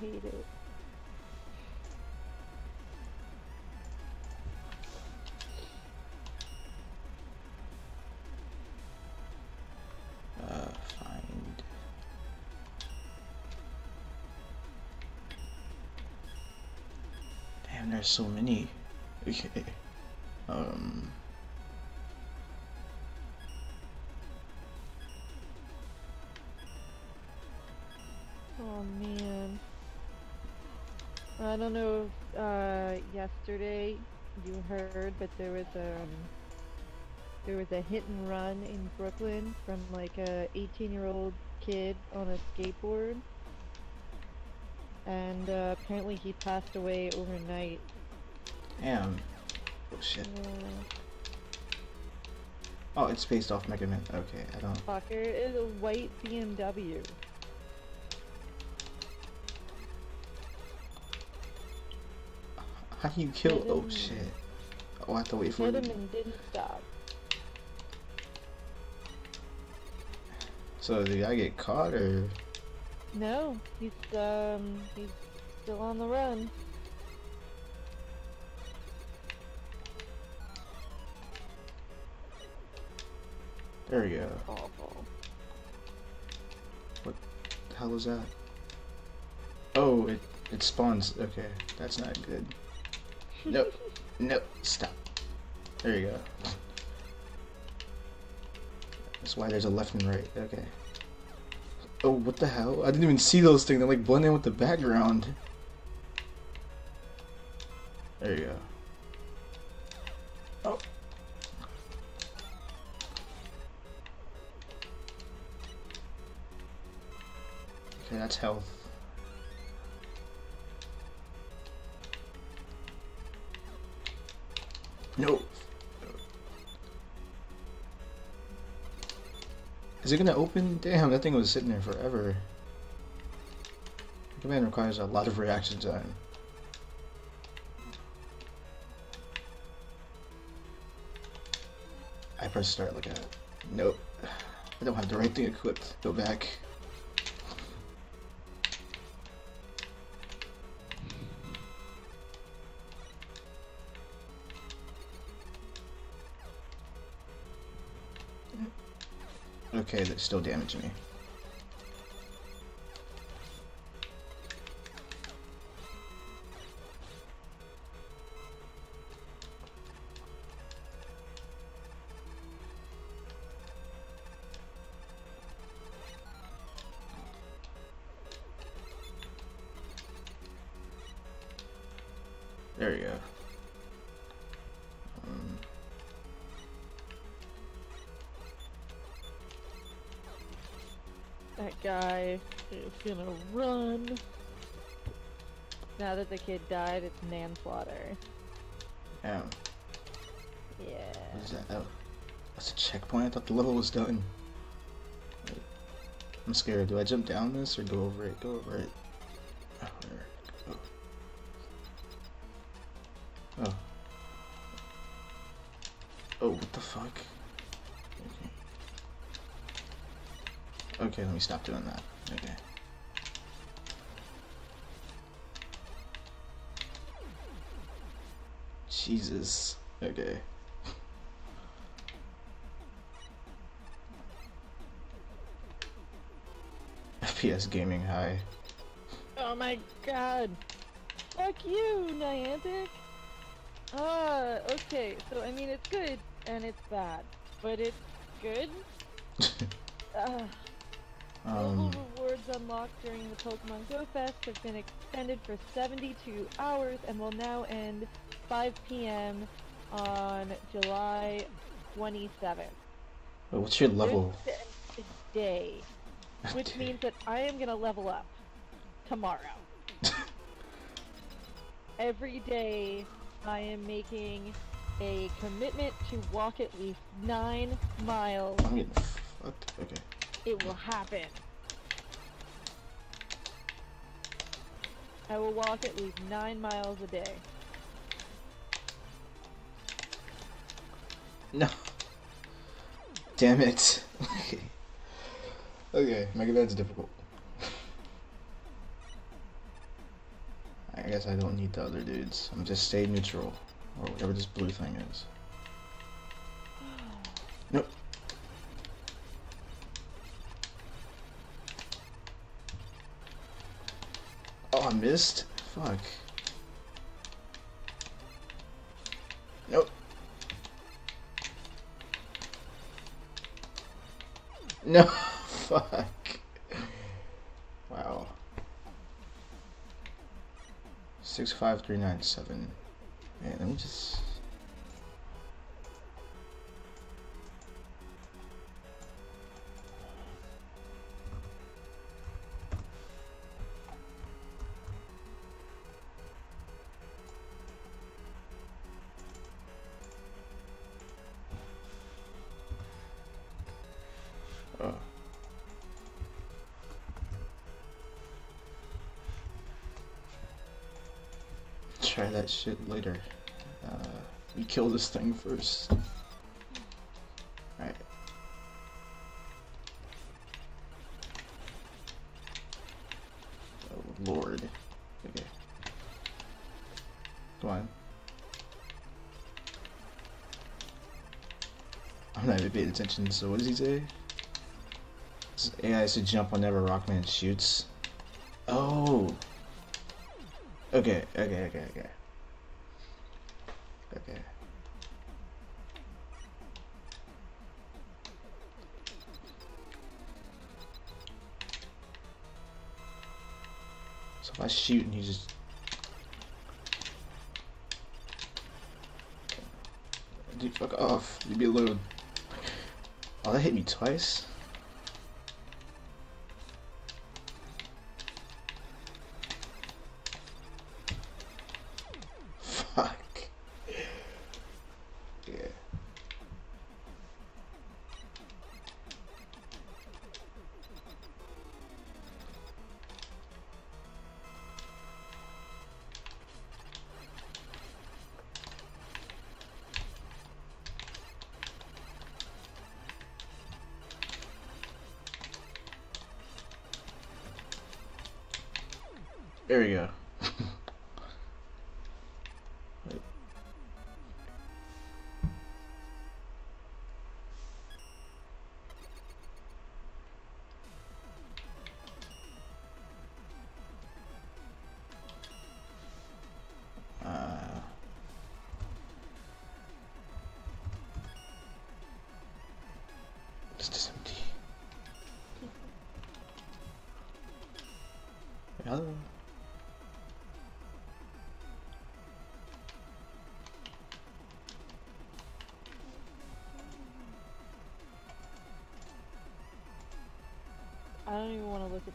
hate it. Uh, there's so many. Okay. Um. I don't know if uh, yesterday you heard, but there was um there was a hit and run in Brooklyn from like a 18 year old kid on a skateboard. And uh, apparently he passed away overnight. Damn. Oh shit. Uh, Oh, it's based off Mega Man. Okay, I don't. fucker is a white BMW. How do you kill? Oh shit. Oh, I have to wait for him and didn't stop. So did I get caught or? No, he's um he's still on the run. There we go. Awful. What The hell is that? Oh, it it spawns. Okay, that's not good. Nope. nope. Stop. There you go. That's why there's a left and right. Okay. Oh, what the hell? I didn't even see those things. They like blend in with the background. There you go. Oh. Okay, that's health. Is it gonna open? Damn, that thing was sitting there forever. Command requires a lot of reaction time. I press start, look at it. Nope. I don't have the right thing equipped. Go back. Okay, that's still damaging me. There you go. That guy is gonna run. Now that the kid died, it's manslaughter. yeah. Yeah. What is that? Oh, that's a checkpoint. I thought the level was done. Wait. I'm scared. Do I jump down this or go over it? Go over it. Me stop doing that. Okay. Jesus. Okay. FPS gaming high. Oh my god. Fuck you, Niantic. Ah, okay. So I mean, it's good and it's bad, but it's good. Ah. Um, Global rewards unlocked during the Pokemon Go Fest have been extended for 72 hours and will now end 5 p.m. on July 27th. wait, what's your level? Today, which means that I am gonna level up tomorrow. Every day, I am making a commitment to walk at least nine miles. I'm getting fucked. Okay. It will happen. I will walk at least nine miles a day. No. Damn it. okay. Okay, Mega Man's difficult. I guess I don't need the other dudes. I'm just stay neutral. Or whatever this blue thing is. Nope. Missed? Fuck. Nope. No, fuck. Wow. 65397. Man, let me just. Try that shit later. Uh, we kill this thing first. Alright. Oh lord. Okay. Come on. I'm not even paying attention, so what does he say? This AI to jump whenever Rockman shoots. Oh. Okay, okay, okay, okay. Okay. So if I shoot and he just Dude, fuck off. Leave me alone. Oh, that hit me twice?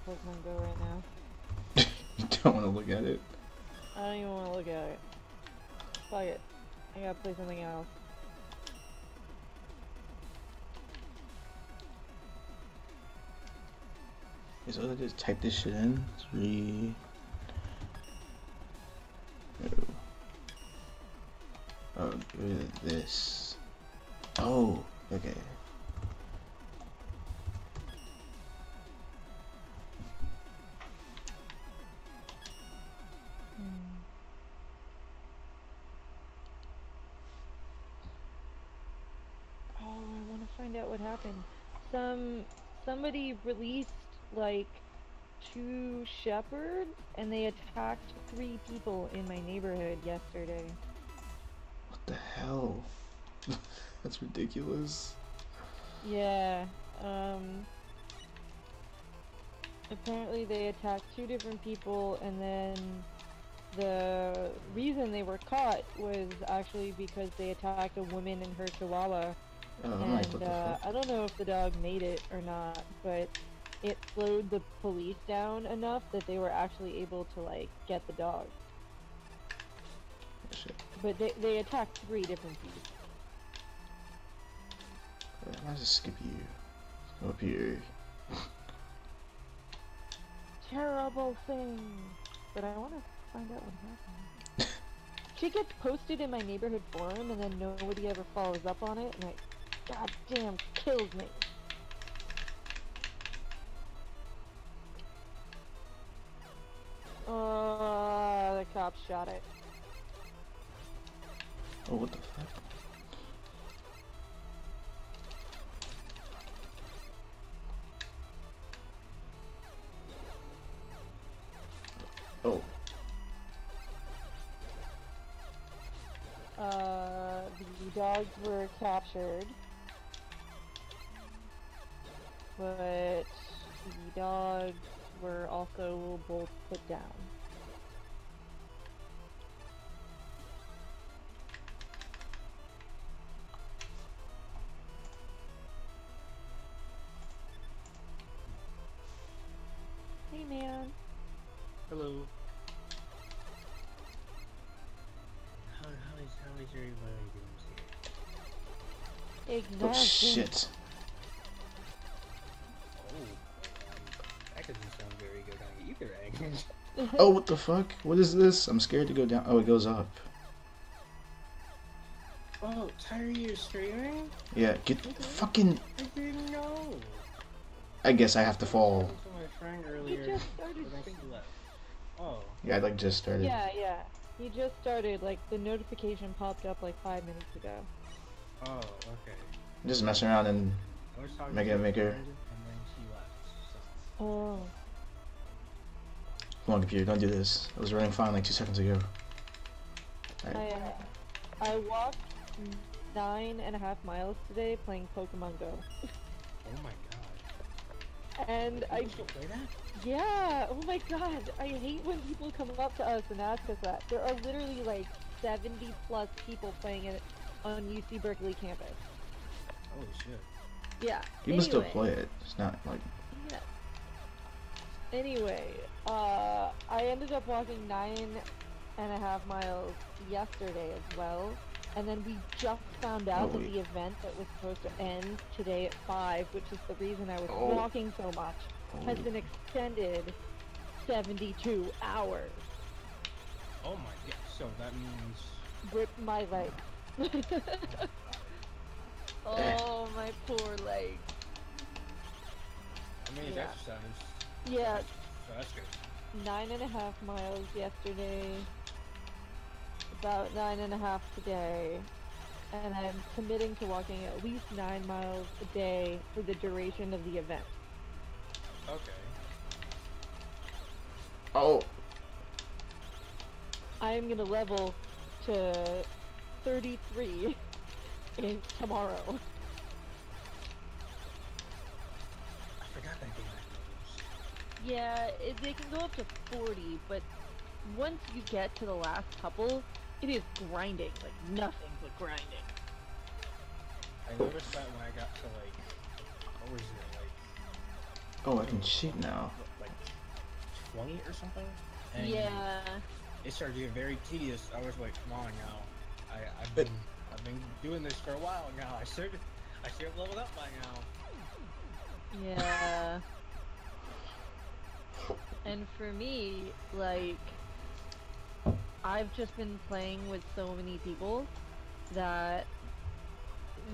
Pokemon Go right now. you don't want to look at it. I don't even want to look at it. Fuck it. I gotta play something else. Okay, so I just type this shit in. Three. No. Oh, oh of this. Oh, okay. Somebody released like two shepherds, and they attacked three people in my neighborhood yesterday. What the hell? That's ridiculous. Yeah. Um. Apparently, they attacked two different people, and then the reason they were caught was actually because they attacked a woman and her chihuahua. Oh, like, and uh. I don't know if the dog made it or not, but it slowed the police down enough that they were actually able to like get the dog. Oh, shit. But they they attacked three different people. I might just skip you. Up here. Terrible thing. But I want to find out what happened. she gets posted in my neighborhood forum, and then nobody ever follows up on it, and it goddamn killed me. Uh, the Triceratops shot it. Oh, what the fuck? Oh, Uh, the dogs were captured, but the dogs were also both put down. Hey man. Hello. How, how is how is everybody doing today? oh shit. Mm-hmm. Oh, what the fuck? What is this? I'm scared to go down. Oh, it goes up. oh, Tyree, you're streaming? Yeah, get fucking. I didn't know. I guess I have to fall. talked to my friend He earlier, just started but then streaming. left. Oh, Yeah, I like just started. Yeah, yeah. He just started, like, the notification popped up like five minutes ago. oh, okay. Just messing around and I was talking Make it- make her- and then she left. So. Oh. Come on, computer, don't do this. It was running fine like two seconds ago. I, uh, I walked nine and a half miles today playing Pokemon Go. Oh my god. And I, People still play that? yeah, oh my god, I hate when people come up to us and ask us that. There are literally like 70 plus people playing it on UC Berkeley campus. Oh shit. Yeah. People still play it. It's not like. Yeah. Anyway, uh, I ended up walking nine and a half miles yesterday as well, and then we just found out that the event that was supposed to end today at five, which is the reason I was Oh. walking so much, has been extended 72 hours. Oh my god. So that means. Rip my legs. oh, my poor legs. I mean, it's Yeah. exercise. Yeah, So that's good. nine and a half miles yesterday, about nine and a half today, and I'm committing to walking at least nine miles a day for the duration of the event. Okay. Oh, I am gonna level to 33 in tomorrow. Yeah, it, they can go up to 40, but once you get to the last couple, it is grinding, like nothing but grinding. I noticed that when I got to like, what was it, like, oh, I can cheat now. like 20 or something? And Yeah. It started getting very tedious. I was like, come on now. I, I've been, I've been doing this for a while now. I should, I should have leveled up by now. Yeah. And for me, like, I've just been playing with so many people that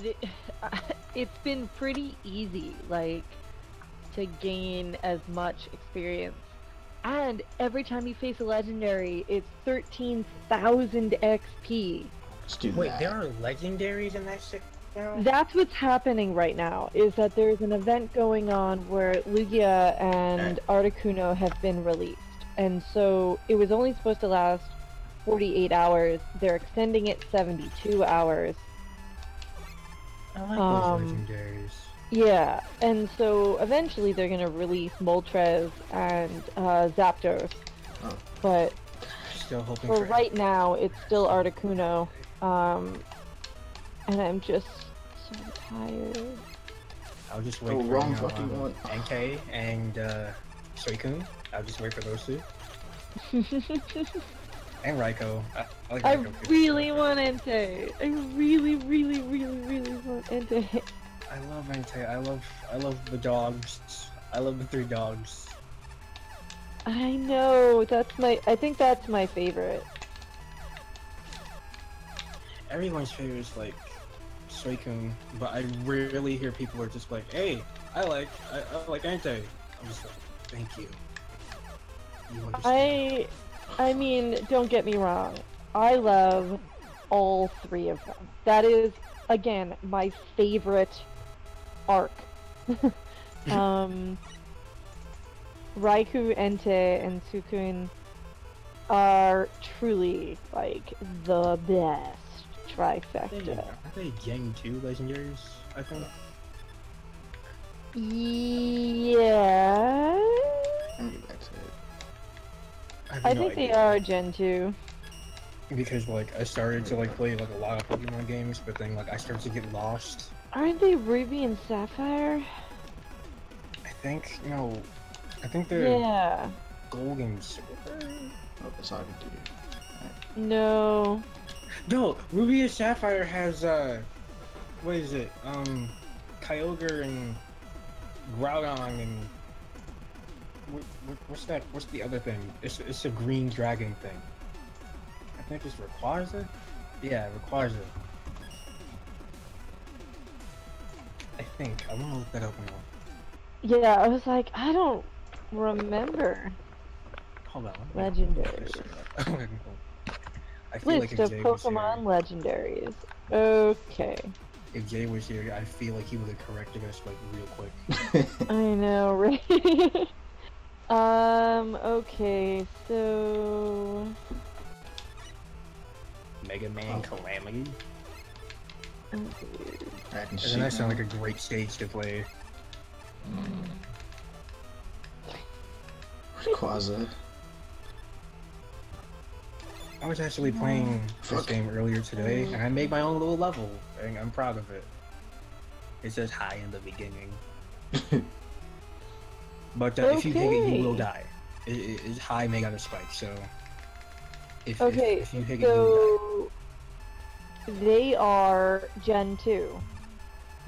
the, it's been pretty easy, like, to gain as much experience. And every time you face a legendary, it's 13,000 XP. Let's do Wait, that. there are legendaries in that shit now? That's what's happening right now. Is that there's an event going on where Lugia and Articuno have been released, and so it was only supposed to last 48 hours. They're extending it 72 hours. I like Um, those legendaries. Yeah, and so eventually they're gonna release Moltres and uh, Zapdos, Oh. but Still hoping for for right now it's still Articuno. Um, and I'm just so tired. I'll just wait Oh, for wrong you know, fucking um, one. NK and uh, Suicune. I'll just wait for those two. And Raikou. I, I, like I Raikou too. really want Entei. I really, really, really, really want Entei. I love Entei. I love I love the dogs. I love the three dogs. I know. That's my. I think that's my favorite. Everyone's favorite is like Suicune, but I rarely hear people are just like, "Hey, I like I, I like Entei." I'm just like, "Thank you." You. I I mean, don't get me wrong. I love all three of them. That is, again, my favorite arc. um, Raikou, Entei, and Suicune are truly like the best trifecta. are they Gen 2 legendaries? I think. Yeah. Let me get back to it. have I no think they are Gen 2. Because like I started to like play like a lot of Pokemon games, but then like I started to get lost. Aren't they Ruby and Sapphire? I think no, I think they're Yeah. Gold and Silver. Oh, that's all I can do. No. No, Ruby and Sapphire has uh, what is it? Um, Kyogre and Groudon and what, what, what's that? What's the other thing? It's it's a green dragon thing. I think it's Rayquaza. Yeah, Rayquaza. I think I'm gonna look that up now. Yeah, I was like, I don't remember. Hold on. Legendary. I feel like List if of Jay was here, Pokemon legendaries. Okay. if Jay was here, I feel like he would have corrected us like real quick. I know, right? um, okay, so. Mega Man Oh. Calamity. That can Doesn't that sound like a great stage to play? Quaza. I was actually playing this game earlier today, and I made my own little level, and I'm proud of it. It says hi in the beginning, but uh, if you hit it, you will die. It, it, it's high made out of spikes, so if, Okay, if, if you hit it, you will so. They are Gen 2.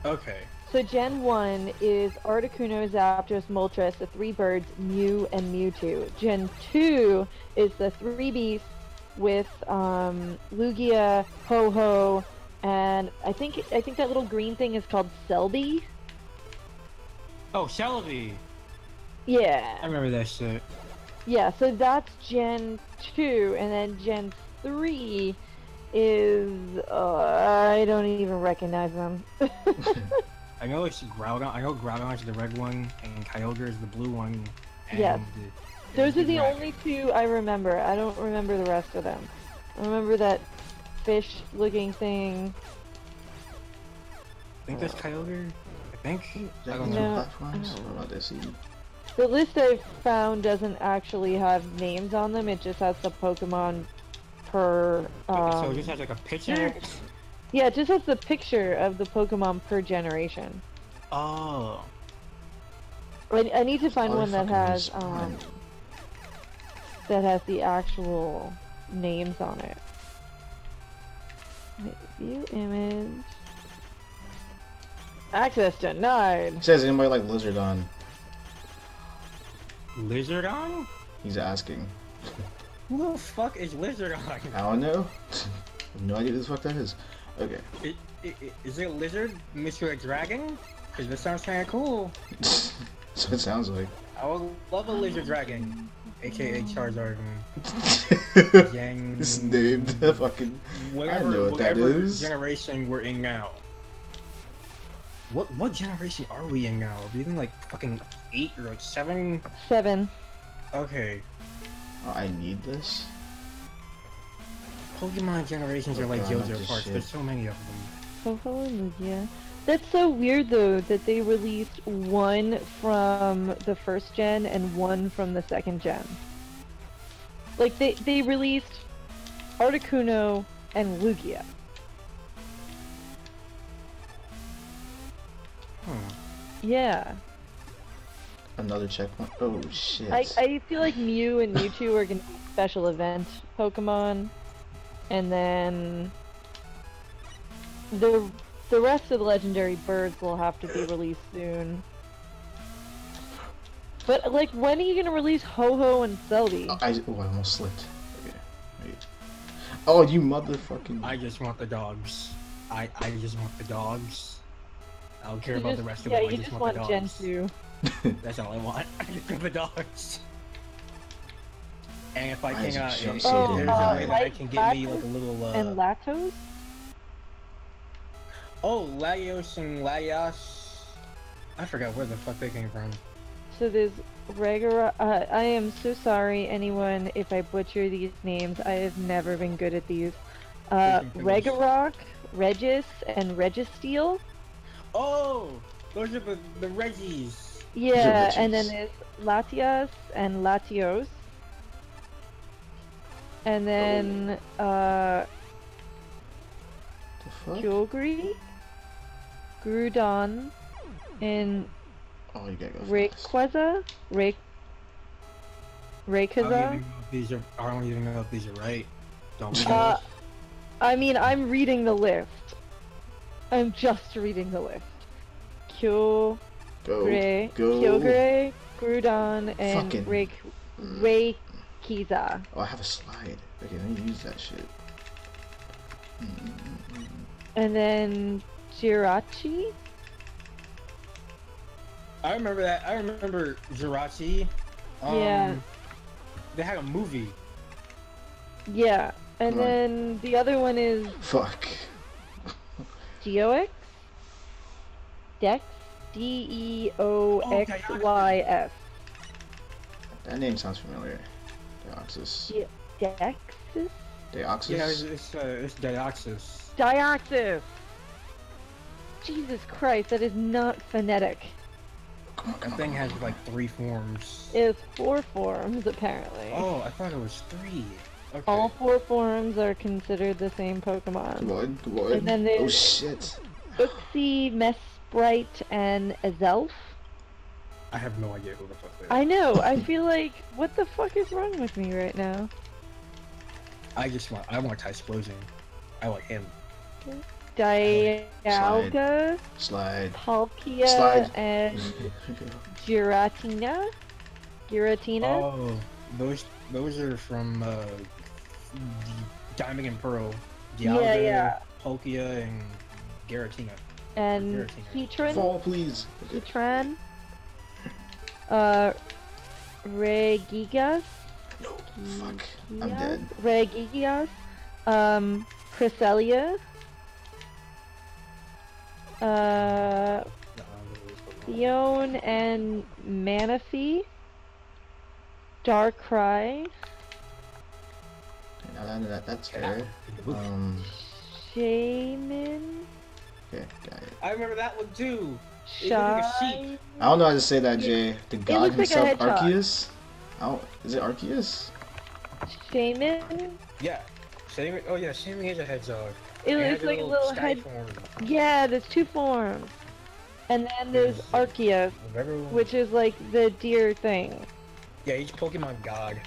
Okay. So Gen 1 is Articuno, Zapdos, Moltres, the three birds, Mew, and Mewtwo. Gen 2 is the three beasts with um, Lugia, Ho-Ho, and I think I think that little green thing is called Selby. Oh, Celebi! I remember that shit. Yeah, so that's Gen 2, and then Gen 3 is... Uh, I don't even recognize them. I know it's Groudon. I know Groudon is the red one, and Kyogre is the blue one. And Yes. The- Those are the dragon. only two I remember. I don't remember the rest of them. I remember that fish-looking thing. I think that's Kyogre. I think. I don't know. No, platforms? I don't What about this? See? The list I've found doesn't actually have names on them. It just has the Pokemon per. so Um, it just has like a picture. yeah, it just has the picture of the Pokemon per generation. Oh. I, I need to find Oh, one that has um, that has the actual names on it. Wait, View image. Access denied. It says anybody like Lizardon? Lizardon? He's asking. Who the fuck is Lizardon? I don't know. no idea who the fuck that is. Okay. I- i- i- Is it Lizard, Mr. Dragon? Because this sounds kind of cool. so it sounds like. I would love a Lizard Dragon, aka mm. Charizard. it's Yang. named fucking. Whatever, know what that whatever is. generation we're in now. What what generation are we in now? Are we in like fucking eight or like seven? Seven. Okay. Oh, I need this. Pokemon generations are like Oh, God, Yozo parts. shit. There's so many of them. Ho-Ho Lugia. That's so weird though that they released one from the first gen and one from the second gen. Like they they released Articuno and Lugia. Hmm. Yeah. Another checkpoint. Oh shit. I, I feel like Mew and Mewtwo are gonna be special event Pokemon, and then the the rest of the legendary birds will have to be released soon. But like, when are you gonna release Ho Ho and Selby? Oh, I, oh, I almost slipped. Okay. Wait. Oh, you motherfucking. I just want the dogs. I I just want the dogs. I don't care You about just- the rest of yeah, them. I you just, just want, want the Gen dogs. two. That's all I want. I just want the dogs. And if I can, it uh, jump if so there's damn a way that I can get me like a little, uh, and Latos. Oh, Laios and Laios. I forgot where the fuck they came from. So there's Regara. Uh, I am so sorry, anyone, if I butcher these names. I have never been good at these. Uh, We. Regarok, Regis, and Registeel. Oh, those are the the Reggies. Yeah, and then there's Latias and Latios. And then uh The fuck? Kyogre, Groudon, and Oh, you gotta go. Rayquaza, Ray I don't, even Rayquaza. know if these are, I don't even know if these are right. Don't Uh. I mean, I'm reading the list. I'm just reading the list. Kyogre, Go. Go. Kyogre, Groudon, and Fucking- Ray Mm. Rayquaza. Oh, I have a slide. Okay, let me use that shit. Mm. And then Jirachi. I remember that. I remember Jirachi. Um, Yeah. They had a movie. Yeah. And Come on. then the other one is Fuck. Geox. Dex. D E O X Y S. That name sounds familiar. Deoxys. Ge- Dexis? Deoxys? Yeah, it's it's, uh, it's Dioxys. Dioxys! Jesus Christ, that is not phonetic. Come That thing has like three forms. It has four forms, apparently. Oh, I thought it was three. Okay. All four forms are considered the same Pokemon. Come on, come on. And then oh shit. Uxie, Mesprite, and Azelf. I have no idea who the fuck they are. I know, I feel like, what the fuck is wrong with me right now? I just want. I want Typhlosion. I like him. Dialga, Slide. Palkia, Slide. and Giratina? Giratina? Oh, those those are from uh, Diamond and Pearl. Yeah, Dialga, yeah. Palkia, and Giratina. and. Heatran? Fall, please. Heatran? Uh, Regigas? No. Fuck. I'm dead. Regigigas, um, Cresselia, uh, Fion and Manaphy, Darkrai, Now that, that, that's fair. Um, Shaymin, okay, got it. I remember that one too. It looked like a sheep. I don't know how to say that, Jay. The god looks like himself, hedgehog. Arceus? I don't, is it Arceus? Shaymin. Yeah. Shaymin. Oh yeah, Shaymin is a hedgehog. It looks like a little head. form. Yeah, there's two forms. And then there's Arceus, which is like the deer thing. Yeah, he's Pokemon God.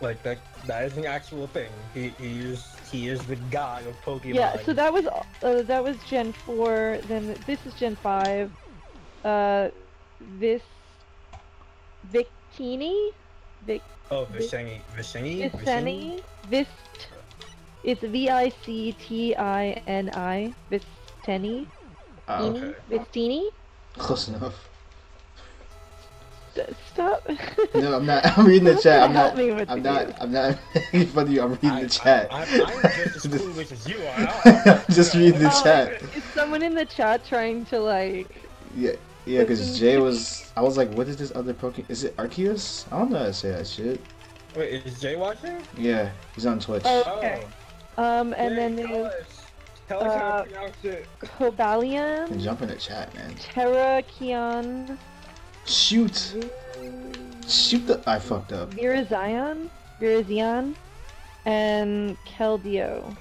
Like that. That is an actual thing. He he is he is the god of Pokemon. Yeah, so that was uh, that was Gen four. Then this is Gen five. Uh, this Victini, Vic Oh, Viceni, Viceni, Viceni, Vist. It's V I C T I N I. Visteni. Oh, okay. Vistini. close enough. Stop. No, I'm not. I'm reading the chat. I'm not. I'm not. I'm not making fun of you. I'm reading I, the chat. I, I, I'm just as clueless as you are. Just reading the Oh, chat. Is someone in the chat trying to like? Yeah, yeah, because Jay was. I was like, what is this other Pokemon? Is it Arceus? I don't know how to say that shit. Wait, is Jay watching? Yeah, he's on Twitch. Oh. Okay. Um, and Jay, then tell there's us. Tell us how uh, to pronounce it. Cobalion, jump in the chat, man. Terrakion, Shoot! Shoot the. I fucked up. Virazion, Virazion, and Keldeo.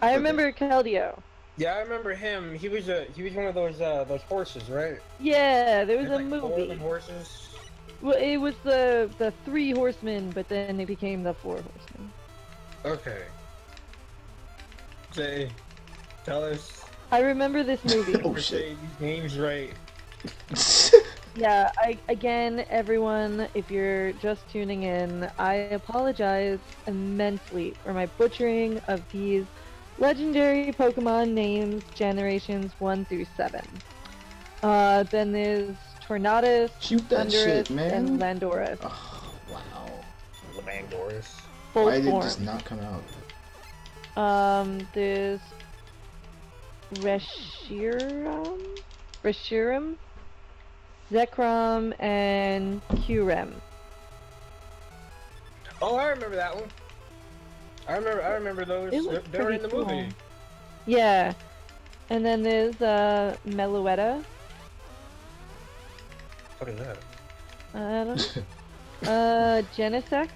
I remember Keldeo. Yeah, I remember him. He was a he was one of those uh those horses, right? Yeah, there was There's a like Four of movie. them horses. Well, it was the the three horsemen, but then it became the four horsemen. Okay. Jay, tell us. I remember this movie. Oh, for shit. these names right. Yeah, I again, everyone, if you're just tuning in, I apologize immensely for my butchering of these legendary Pokemon names, generations one through seven. Uh, then there's Tornadus, Shoot that Thundurus, shit, and man. Landorus. Oh, wow. Landorus. full Why did it just not come out? Um, there's Reshiram, Reshiram, Zekrom, and Kyurem. Oh, I remember that one. I remember. I remember those. It They're, they were in the pretty movie. Yeah, and then there's uh Meloetta. What is that? I don't know. uh, Genesect.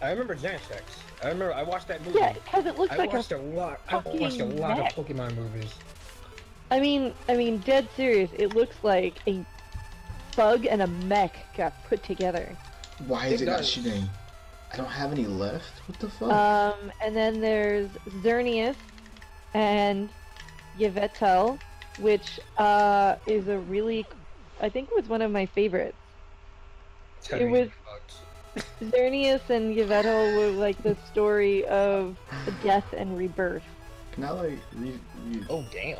I remember Xanax. I remember. I watched that movie. Yeah, because it looks I like a. watched a lot. I watched a lot mech. of Pokemon movies. I mean, I mean, dead serious. It looks like a bug and a mech got put together. Why is It it, not shooting? I don't have any left. What the fuck? Um, and then there's Xerneas and Yveltal, which uh is a really, I think was one of my favorites. Tell It me was- about- Xerneas and Yveltal were like the story of death and rebirth. Can I like re? re- Oh damn.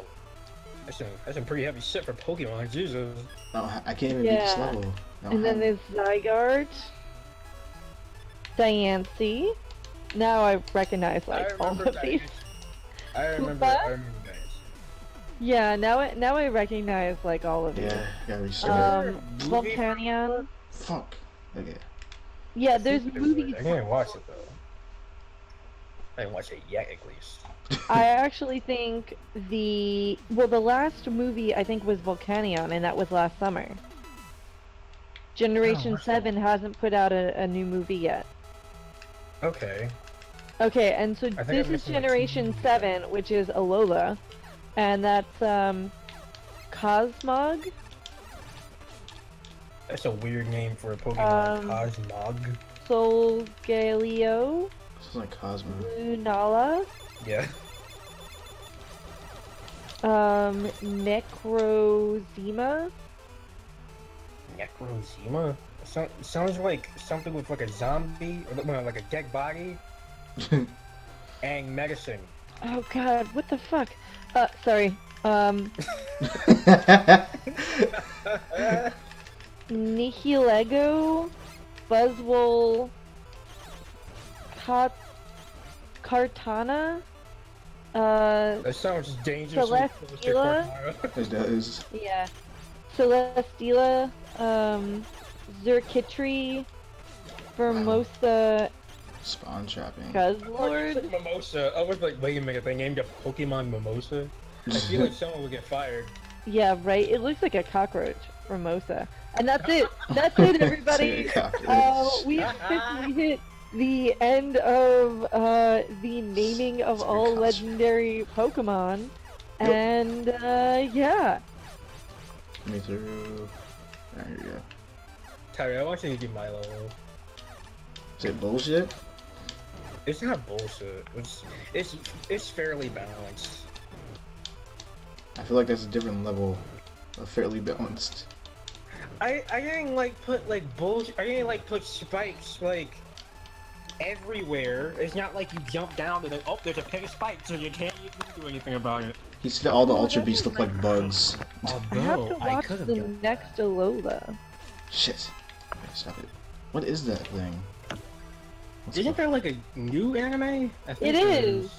That's some that's some pretty heavy shit for Pokemon. Jesus. I, I can't even beat this Yeah. level. I don't And then there's Zygarde, Diancie. Now I recognize like I all remember of these. I remember. What? I remember Dice. Yeah, now I now I recognize like all of these. yeah, I gotta restart. Um, Is there a movie for Volcanion. Fuck. Okay. Yeah, there's movies. I didn't watch it though. I didn't watch it yet, at least. I actually think the well, the last movie I think was Volcanion, and that was last summer. Generation watched that Seven hasn't put out a, a new movie yet. Okay. Okay, and so this I'm is Generation TV. Seven, which is Alola, and that's um, Cosmog. That's a weird name for a Pokemon. Um, Cosmog. Solgaleo, This is like Cosmo. Lunala, Yeah. um, Necrozema. Necrozema? So, sounds like something with like a zombie, or well, like a dead body, and medicine. Oh god, what the fuck? Uh, sorry. Um, Nihilego, Buzzwole, Kat- Kartana, uh, That sounds dangerous. close to Celesteela? Cortana. it does. yeah, Celesteela, um, Xurkitree, Formosa, Spawn trapping. I thought Guzzlord. said Mimosa. I was like, wait a minute, they named a Pokemon Mimosa? I feel like someone would get fired. Yeah, right. It looks like a cockroach, Formosa. And that's it. That's it, everybody. Uh, we officially hit the end of uh, the naming of It's all legendary Pokemon. Yep. And uh, yeah, Me through. There you go. Tyler, I want you to do my level. Is it bullshit? It's not bullshit. It's it's it's fairly balanced. I feel like that's a different level of fairly balanced. I I didn't like put like bullshit. I didn't like put spikes like everywhere. It's not like you jump down and then oh, there's a pit of spikes, so you can't even do anything about it. He said all the Ultra Beasts look like bugs. I have to watch the next Alola. Shit. Stop it. What is that thing? What's Isn't the- there like a new anime? I think It there is.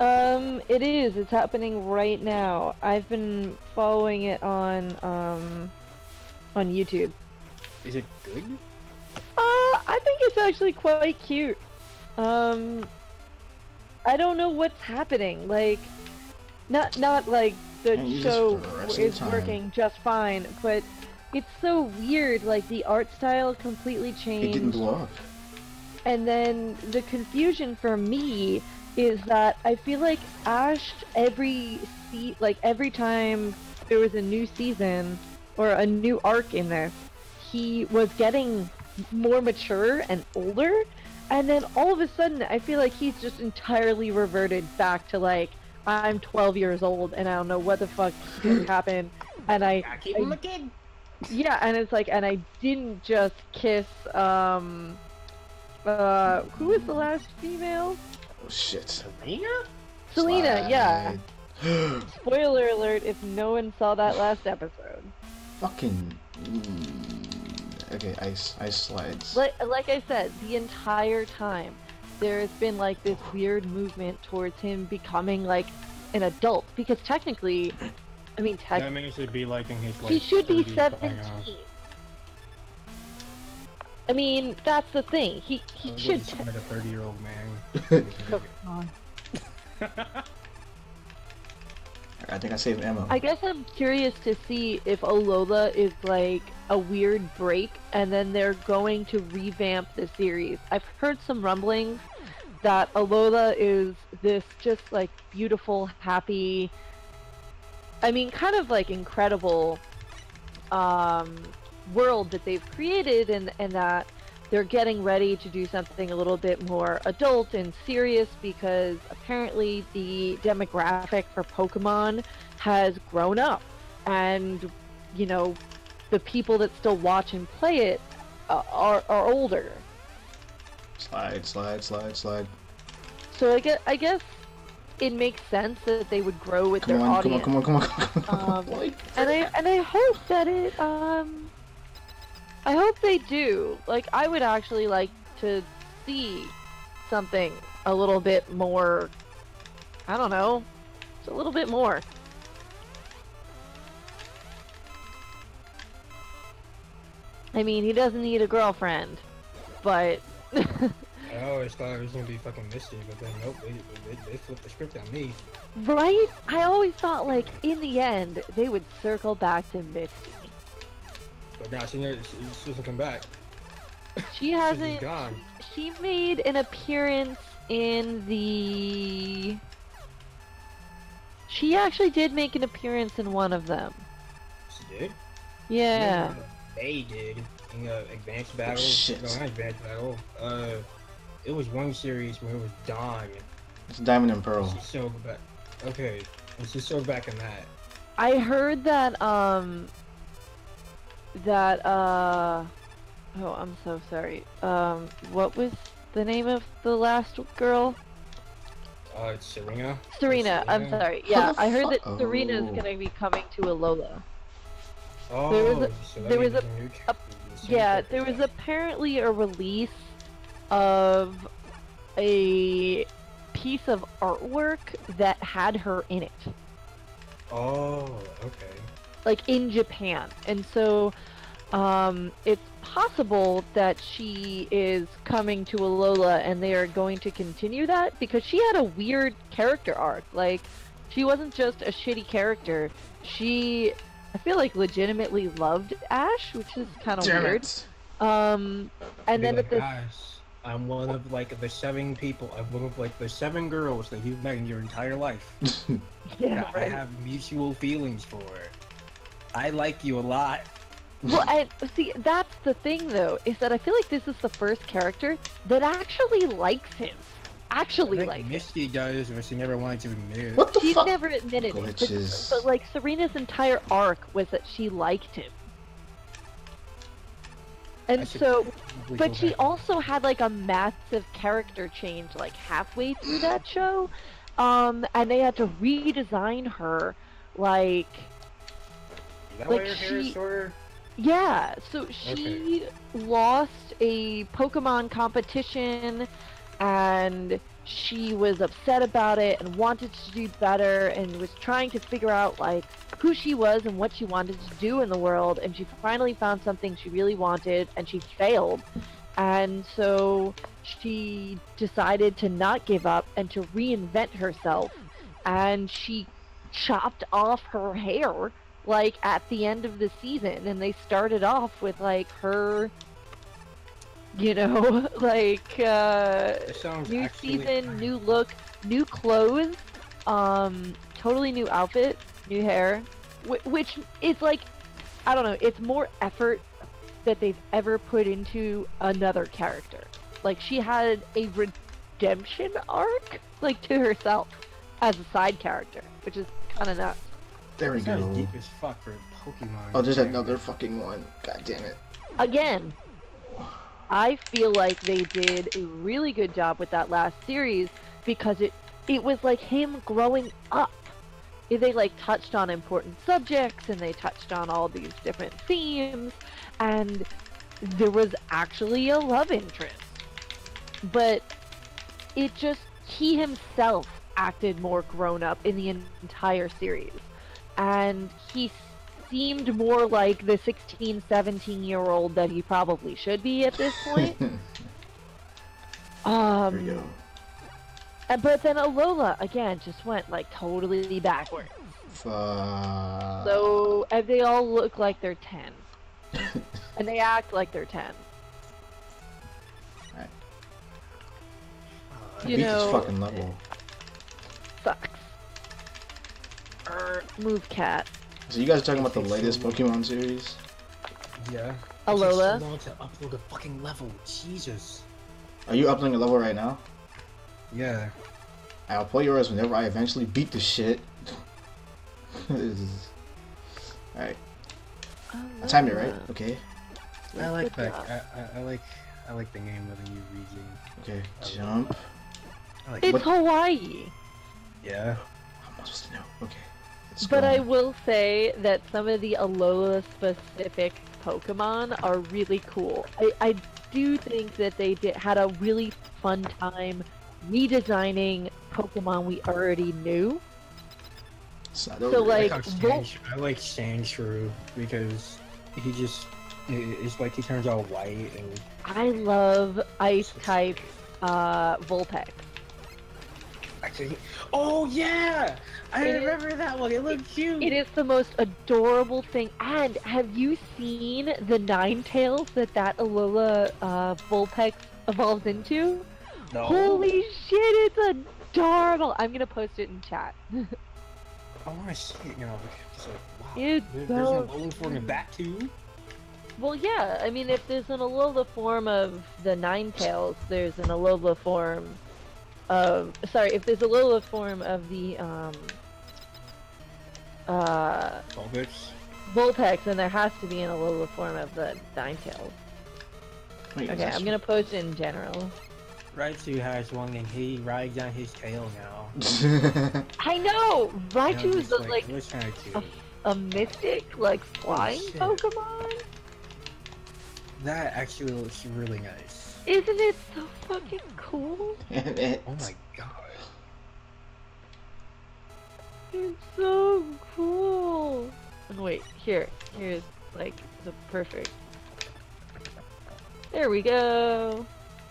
Um, it is. It's happening right now. I've been following it on um, on YouTube. Is it good? Uh, I think it's actually quite cute. Um, I don't know what's happening. Like, not not like the this show for the rest of the is time. working just fine, but it's so weird. Like the art style completely changed. It didn't blow up. and then the confusion for me is that I feel like Ash every se- like every time there was a new season or a new arc in this, he was getting more mature and older, and then all of a sudden I feel like he's just entirely reverted back to like I'm 12 years old and I don't know what the fuck happened, and I I keep I- looking. yeah, and it's like, and I didn't just kiss, um, uh, who was the last female? Oh shit. Selena? Selena, yeah. Spoiler alert if no one saw that last episode. Fucking. Okay, ice, ice slides. Like, like I said, the entire time, there has been like this weird movement towards him becoming like an adult. Because technically, I mean, tech- That means he'd be like in his like he should be 17. I mean, that's the thing. He he oh, should. looking at a 30 year old man. I think I saved ammo. I guess I'm curious to see if Alola is like a weird break and then they're going to revamp the series. I've heard some rumblings that Alola is this just like beautiful, happy, I mean, kind of like incredible um, world that they've created and, and that they're getting ready to do something a little bit more adult and serious because apparently the demographic for Pokemon has grown up and you know the people that still watch and play it uh, are, are older Slide, slide, slide, slide. so I guess, I guess it makes sense that they would grow with Come their on, come on, audience come on, come on, come on, come on. Um, and I and I hope that it um I hope they do. Like I would actually like to see something a little bit more I don't know, just a little bit more. I mean, he doesn't need a girlfriend, but I always thought it was gonna be fucking Misty, but then nope, they, they, they flipped the script on me. right? I always thought like in the end they would circle back to Misty. But now she, never, she, she doesn't come back. She hasn't gone. she made an appearance in the she actually did make an appearance in one of them She did? yeah No, They did. In the advanced battle. shit. No, not advanced battle. Uh, it was one series where it was Dawn. it's Diamond and Pearl. She showed back. Okay, and she showed back in that. i heard that um that uh oh i'm so sorry. Um what was the name of the last girl? Uh, it's Serena. serena i'm sorry. Yeah i heard that Oh. serena's gonna be coming to alola. Oh, There was a- so there was means a- new a- characters, the same Yeah, there was apparently a release of a piece of artwork that had her in it, Oh, okay. Like in Japan. And so um, it's possible that she is coming to Alola and they are going to continue that because she had a weird character arc. Like, she wasn't just a shitty character. She, I feel like, legitimately loved Ash, which is kind of Damn weird. it! Um, and then like, at the guys, I'm one of like the seven people. I'm one of like the seven girls that you've met in your entire life. yeah, that I have mutual feelings for. I like you a lot. Well, I see. That's the thing, though, is that I feel like this is the first character that actually likes him. I Actually think likes him. Misty does, but she never wanted to admit it. What the She's fuck? never admitted it, but, but like Serena's entire arc was that she liked him, and so. But she back. also had like a massive character change like halfway through that show, um, and they had to redesign her, like Is that like, why her hair is she- shorter? Yeah, so she lost a Pokemon competition and she was upset about it and wanted to do better and was trying to figure out like who she was and what she wanted to do in the world and she finally found something she really wanted and she failed. And so she decided to not give up and to reinvent herself and she chopped off her hair like at the end of the season and they started off with like her you know like uh new season new look new clothes um totally new outfit new hair wh- which is like i don't know it's more effort that they've ever put into another character. Like she had a redemption arc like to herself as a side character which is kind of nuts There we This go. deep as fuck for Pokemon. Oh, there's another fucking one. God damn it. again, I feel like they did a really good job with that last series because it it was like him growing up. They like touched on important subjects and they touched on all these different themes and there was actually a love interest. But it just he himself acted more grown up in the entire series. And he seemed more like the 16, 17 year old that he probably should be at this point. um, Here we go. and- but then Alola again just went like totally backwards. Fuck. So and they all look like they're 10. and they act like they're 10. I you beat know- this fucking level. Er, move cat. So you guys are talking about the latest Pokemon series? Yeah. Alola. It takes so long to upload a fucking level. Jesus. Are you uploading a level right now? Yeah. I'll play yours whenever I eventually beat the shit. This is- Alright, I timed it right? Okay, I like that. I, I, I like I like the name of the new region. okay, jump. I like It's What- Hawaii. Yeah. I'm supposed to know? Okay. Let's But. I will say that some of the Alola specific Pokemon are really cool. I, I do think that they did, had a really fun time redesigning Pokemon we already knew. It's not so, over like- yet. I, Vol- Sand, I like Sandshrew because he just it's like he turns all white and I love Ice type uh, Vulpix. Actually. Oh yeah, I It is- remember that one. It looked cute. It is the most adorable thing. And have you seen the Ninetales that that Alola uh, Vulpix evolves into? No. Holy shit, it's adorable! I'm gonna post it in chat. I want to see it now. It's like, wow. It's there- so there's an Alolan form of that too. Well, yeah, I mean, if there's an Alola form of the Ninetales, there's an Alola form of. Sorry, if there's a Alola form of the, um. Uh. Vulpix. Vulpix, then there has to be an Alola form of the Ninetales. Wait, Okay, I'm gonna post in general. Raichu has one and he rides on his tail now. I know! And I'm Raichu is just a, like it looks kinda cute. a mystic, like flying shit. Pokemon. That actually looks really nice. Isn't it so fucking cool? Damn it. Oh my god. It's so cool. And wait, here, here's like the perfect. There we go.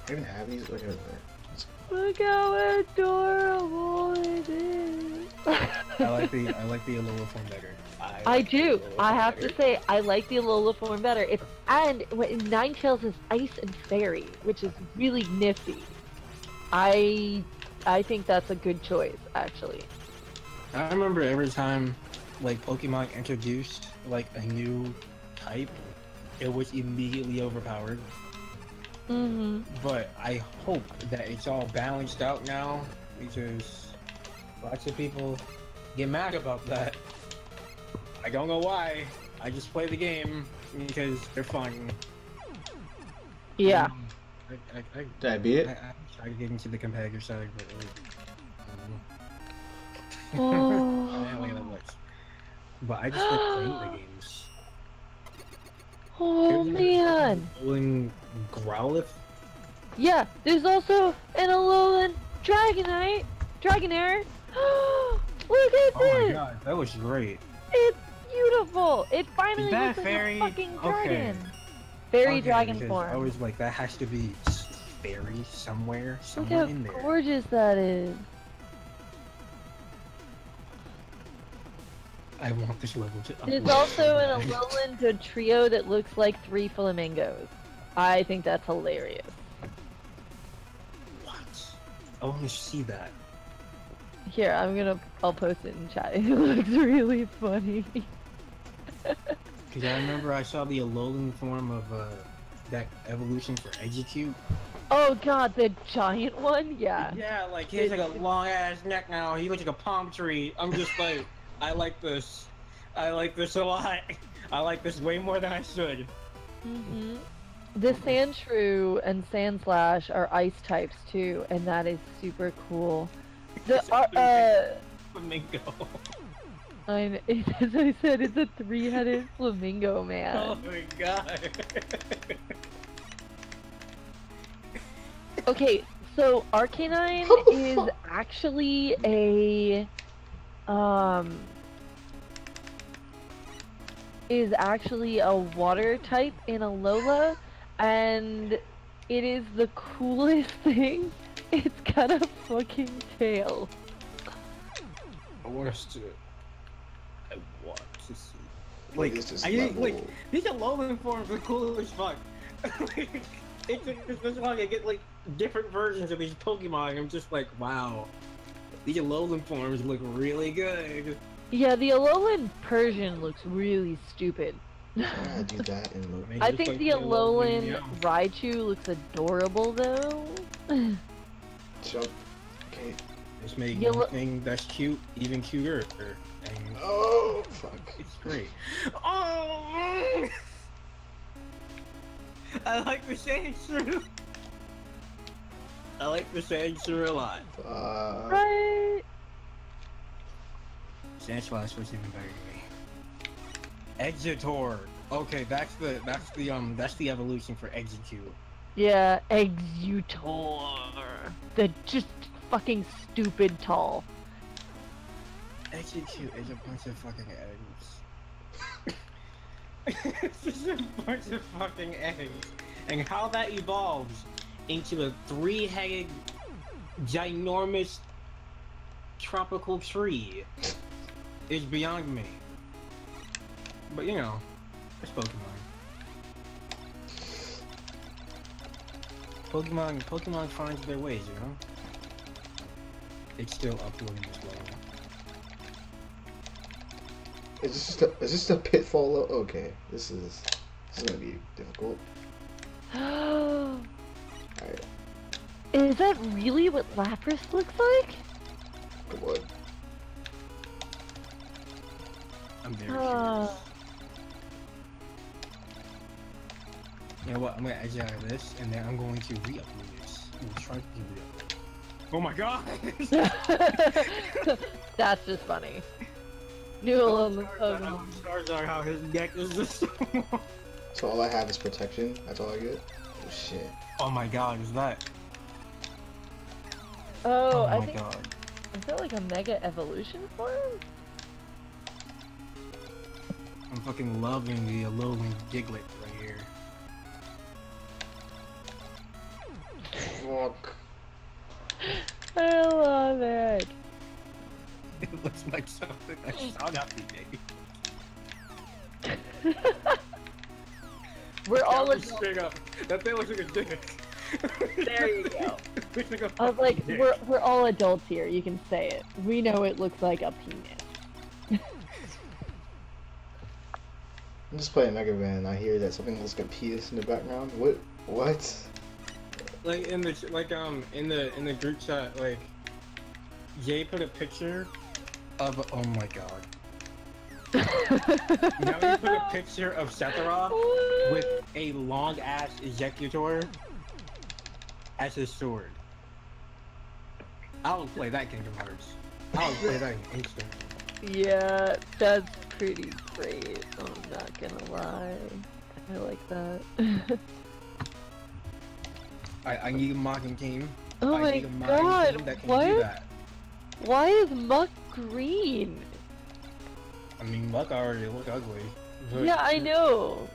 I even have these. Look at that. Look how adorable it is. I like the I like the Alola form better. I the do. I have better. to say, I like the Alola form better. It's and when Ninetales is ice and fairy, which is really nifty. I I think that's a good choice, actually. I remember every time like Pokemon introduced like a new type, it was immediately overpowered. Mm-hmm. But I hope that it's all balanced out now because lots of people get mad about that. I don't know why. I just play the game because they're fun. Yeah. Um, I, I, I, Did I beat I, it? I tried to get into the competitor side, but like, I Oh. don't know that much. But I just like playing the games. Oh man. Alolan Growlithe? Yeah, there's also an Alolan Dragonite, Dragonair. Look at Oh my this! god, that was great. It's beautiful. It finally looks like fairy? a fucking Okay. dragon. Fairy Okay, dragon because form. I was like, that has to be fairy somewhere, Look somewhere how in there. gorgeous that is. I want this level to. There's upload also so an bad. Alolan trio that looks like three flamingos. I think that's hilarious. What? I want to see that. Here, I'm gonna, I'll post it in chat. It looks really funny. Because I remember I saw the Alolan form of uh, that evolution for Exeggcute. Oh god, the giant one? Yeah. Yeah, like he has like a long ass neck now. He looks like a palm tree. I'm just like, I like this. I like this a lot. I like this way more than I should. Mm-hmm. The Sandshrew and Sandslash are ice types too, and that is super cool. The uh, uh, Flamingo. I kn- as I said, it's a three-headed flamingo man. Oh my god. Okay, so Arcanine What the is fuck? actually a um is actually a water type in Alola and it is the coolest thing. It's got a fucking tail. I want us to. I want to Like, is this I think, level? like, these Alolan forms are cool as fuck. like, it's just this long, I get like different versions of these Pokemon. and I'm just like, wow, these Alolan forms look really good. Yeah, the Alolan Persian looks really stupid. I gotta do that in movie. I think the Alolan Alolan Meowth. Raichu looks adorable though. Jump. Okay. Just make Yellow- anything that's cute even cuter. And Oh fuck. it's great. Oh! I like the Sandshrew. I like the Sandshrew a lot. Fuck. right. Sandslash was even better than me. Exeggutor. Okay, that's the that's the um that's the evolution for Exeggcute. Yeah, Exeggutor. The just fucking stupid tall. Exeggcute is a bunch of fucking eggs. it's just a bunch of fucking eggs. And how that evolves into a three-headed, ginormous tropical tree is beyond me. But you know, it's Pokemon. Pokemon, Pokemon finds their ways, you know. It's still uploading this level. Is this just a, is this a pitfall? lo- Okay, this is this is gonna be difficult. Alright, Is that really what Lapras looks like? come on. I'm very curious. You know what? I'm gonna exit out of this, and then I'm going to re-upload this. We'll try to re-upload. Oh my god! That's just funny. New Alolan Charizard, Pokemon. Charizard, how his neck is just so. So all I have is protection. That's all I get. Oh shit. Oh my god, is that? Oh, oh I my think god. is that like a Mega Evolution form? I'm fucking loving the Alolan Diglett right here. Fuck. I love it. It looks like something that shot at me, baby. We're all That was adults. straight up. That thing looks like a dick. There you go. Looks like was like, dick. we're we're all adults here. You can say it. We know it looks like a penis. I'm just playing Mega Man. I hear that something looks like a penis in the background. What? What? like in the like um in the in the group chat like Jay put a picture of oh my god now he put a picture of Sephiroth with a long ass Exeggutor as his sword. I'll play that Kingdom Hearts. I'll play that instantly. Yeah, that's pretty great. I'm not gonna lie. I like that. I, I need a mocking team. oh I my need a god, team that can do what? that. Why is Muk green? I mean, Luck already look ugly. but- Yeah, I know.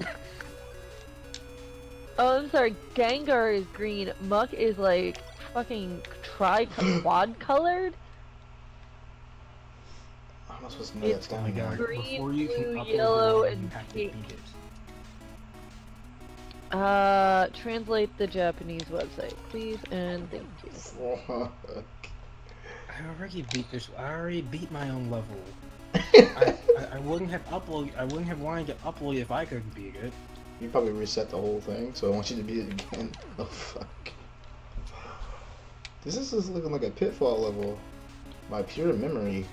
oh, I'm sorry. Gengar is green. Muk is like fucking tri quad colored. I'm I supposed to know It's- that's my down god, there? Green, before you can blue, upload yellow, level, and you have to pink. Uh, translate the Japanese website, please, and thank you. Fuck. I already beat this. I already beat my own level. I, I, I wouldn't have upload. I wouldn't have wanted to upload if I couldn't beat it. You probably reset the whole thing, so I want you to beat it again. Oh fuck. This is just looking like a pitfall level. My pure memory.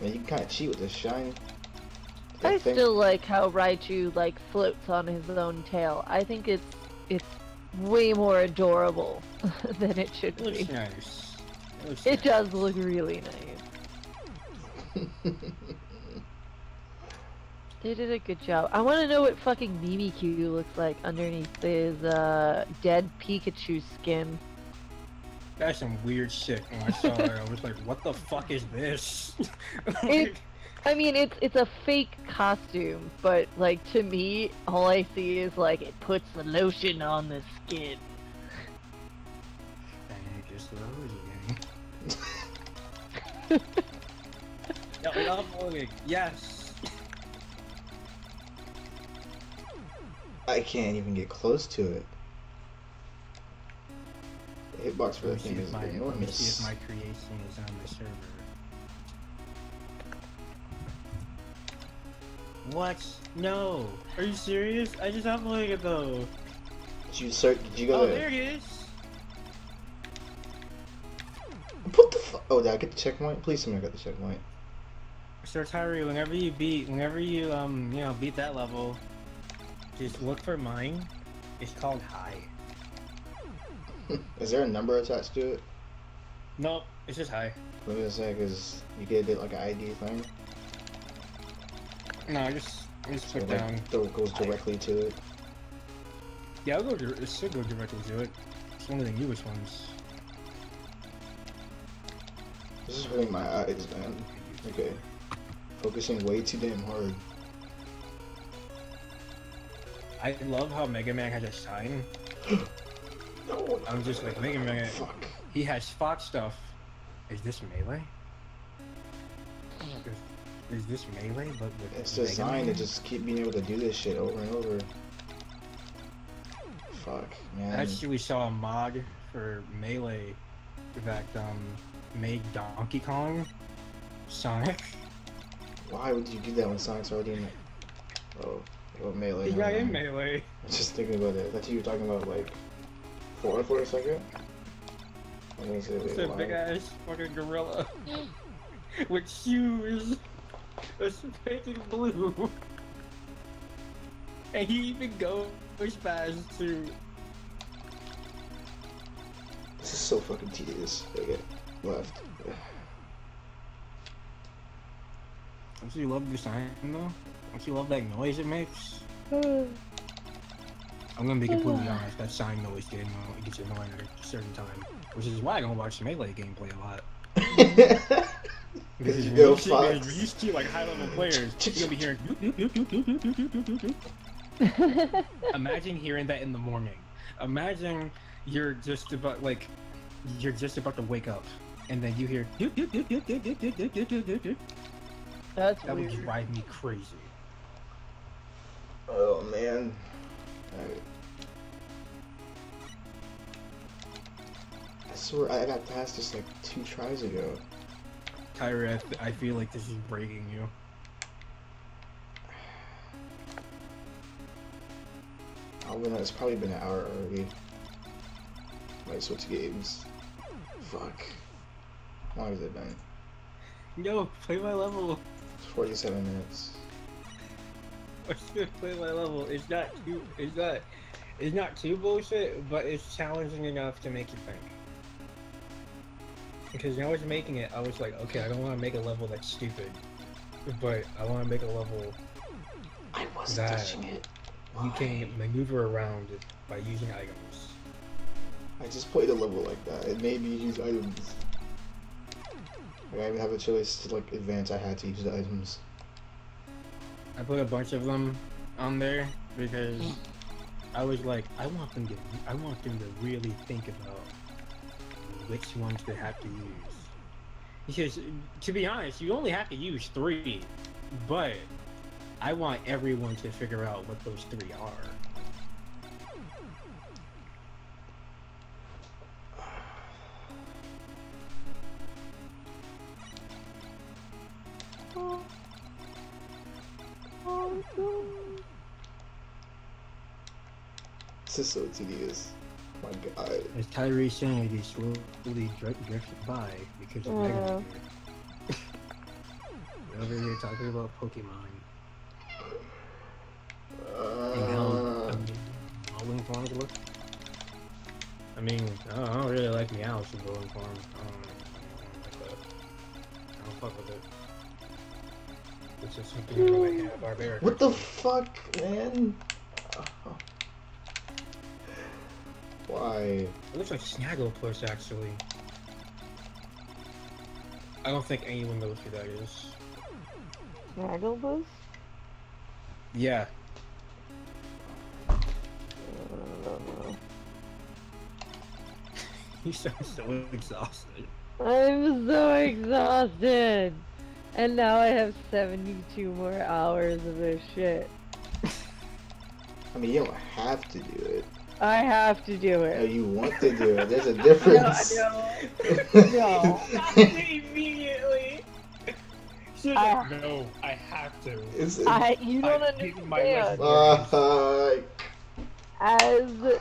Man, you can kind of cheat with this shine. I That thing- still like how Raichu like floats on his own tail. I think it's it's way more adorable than it should It looks be. nice. It, looks It nice. does look really nice. They did a good job. I want to know what fucking Mimikyu looks like underneath his uh, dead Pikachu skin. That's some weird shit. When I saw it, I was like, "What the fuck is this?" It- I mean, it's it's a fake costume, but like to me, all I see is like it puts the lotion on the skin. Slowly. Yo, it uploaded. Yes. I can't even get close to it. The hitbox for Let that me see thing if is my let me see enormous. if my creation is on the server. What? No. Are you serious? I just have uploaded it though. Did you start? Did you go Oh, to? there it is. Oh, did I get the checkpoint? Please I got the checkpoint. Sir Tyree, whenever you beat, whenever you um, you know, beat that level, just look for mine. It's called high. Is there a number attached to it? Nope, it's just high. Let me say, cause you get it like an ID thing. No, I just just So put like, down. throw- goes directly to it. Yeah, I'll go. It should go directly to it. It's one of the newest ones. This is hurting my eyes, man. Okay. Focusing way too damn hard. I love how Mega Man has a sign. No. I'm just like Mega Man. Fuck. He has Fox stuff. Is this melee? Is, is this melee? But It's designed to just keep being able to do this shit over and over. Fuck, man. actually we saw a mod for melee that um made Donkey Kong Sonic. Why would you do that when Sonic's already in it? Oh, oh melee. Got in melee. I was just thinking about it. That's thought you were talking about like four for a second. I was gonna It's a big ass fucking gorilla with shoes that's painted blue. And he even goes fast too. This is so fucking tedious. Okay, left. Don't you love the sign though? Don't you love that noise it makes? I'm gonna be completely honest, that sign noise get anno- it gets annoying at a certain time. Which is why I don't watch Melee gameplay a lot. Because you when know you see, man, Fox. when you see like high level players, you're gonna be hearing doop, doop, doop, doop, doop, doop, doop, doop, doop, doop. Imagine hearing that in the morning. Imagine you're just about like you're just about to wake up and then you hear doop, doop, doop, doop, doop, doop, doop, doop, doop, doop, doop, doop. That's That would drive me crazy. oh man. Alright. I swear I got past this like two tries ago. Tyree, I feel like this is breaking you. Oh man, it's probably been an hour already. Might switch games. Fuck. How long has it been? Yo, play my level. 47 minutes. I should play my level. It's not too. It's not. It's not too bullshit, but it's challenging enough to make you think. Because when I was making it, I was like, okay, I don't want to make a level that's stupid, but I want to make a level I wasn't That- touching it. you can maneuver around by using items. I just played a level like that. It made me use items. I have a choice to like advance. I had to use the items. I put a bunch of them on there because I was like, I want them to, I want them to really think about which ones they have to use. Because, to be honest, you only have to use three, but I want everyone to figure out what those three are. This is so tedious. My God. As Tyree Sanity slowly drift, drifted by because of Aw. Mega We're over here talking about Pokemon. And how Uh, bowling forms look. I mean, I don't, I don't really like Meowth in bowling form. I don't, I don't like that. I don't fuck with it. which is something we really have barbaric. What the fuck, man? Why? It looks like Snagglepuss, actually. I don't think anyone knows who that is. Snagglepuss? Yeah. I don't know. You sound so exhausted. I'm so exhausted. And now I have 72 more hours of this shit. I mean, you don't have to do it. I have to do No, it. you want to do it. There's a difference. No. No. Not immediately. I- no, I have to. It's, I, you don't I hate my understand. uh, As,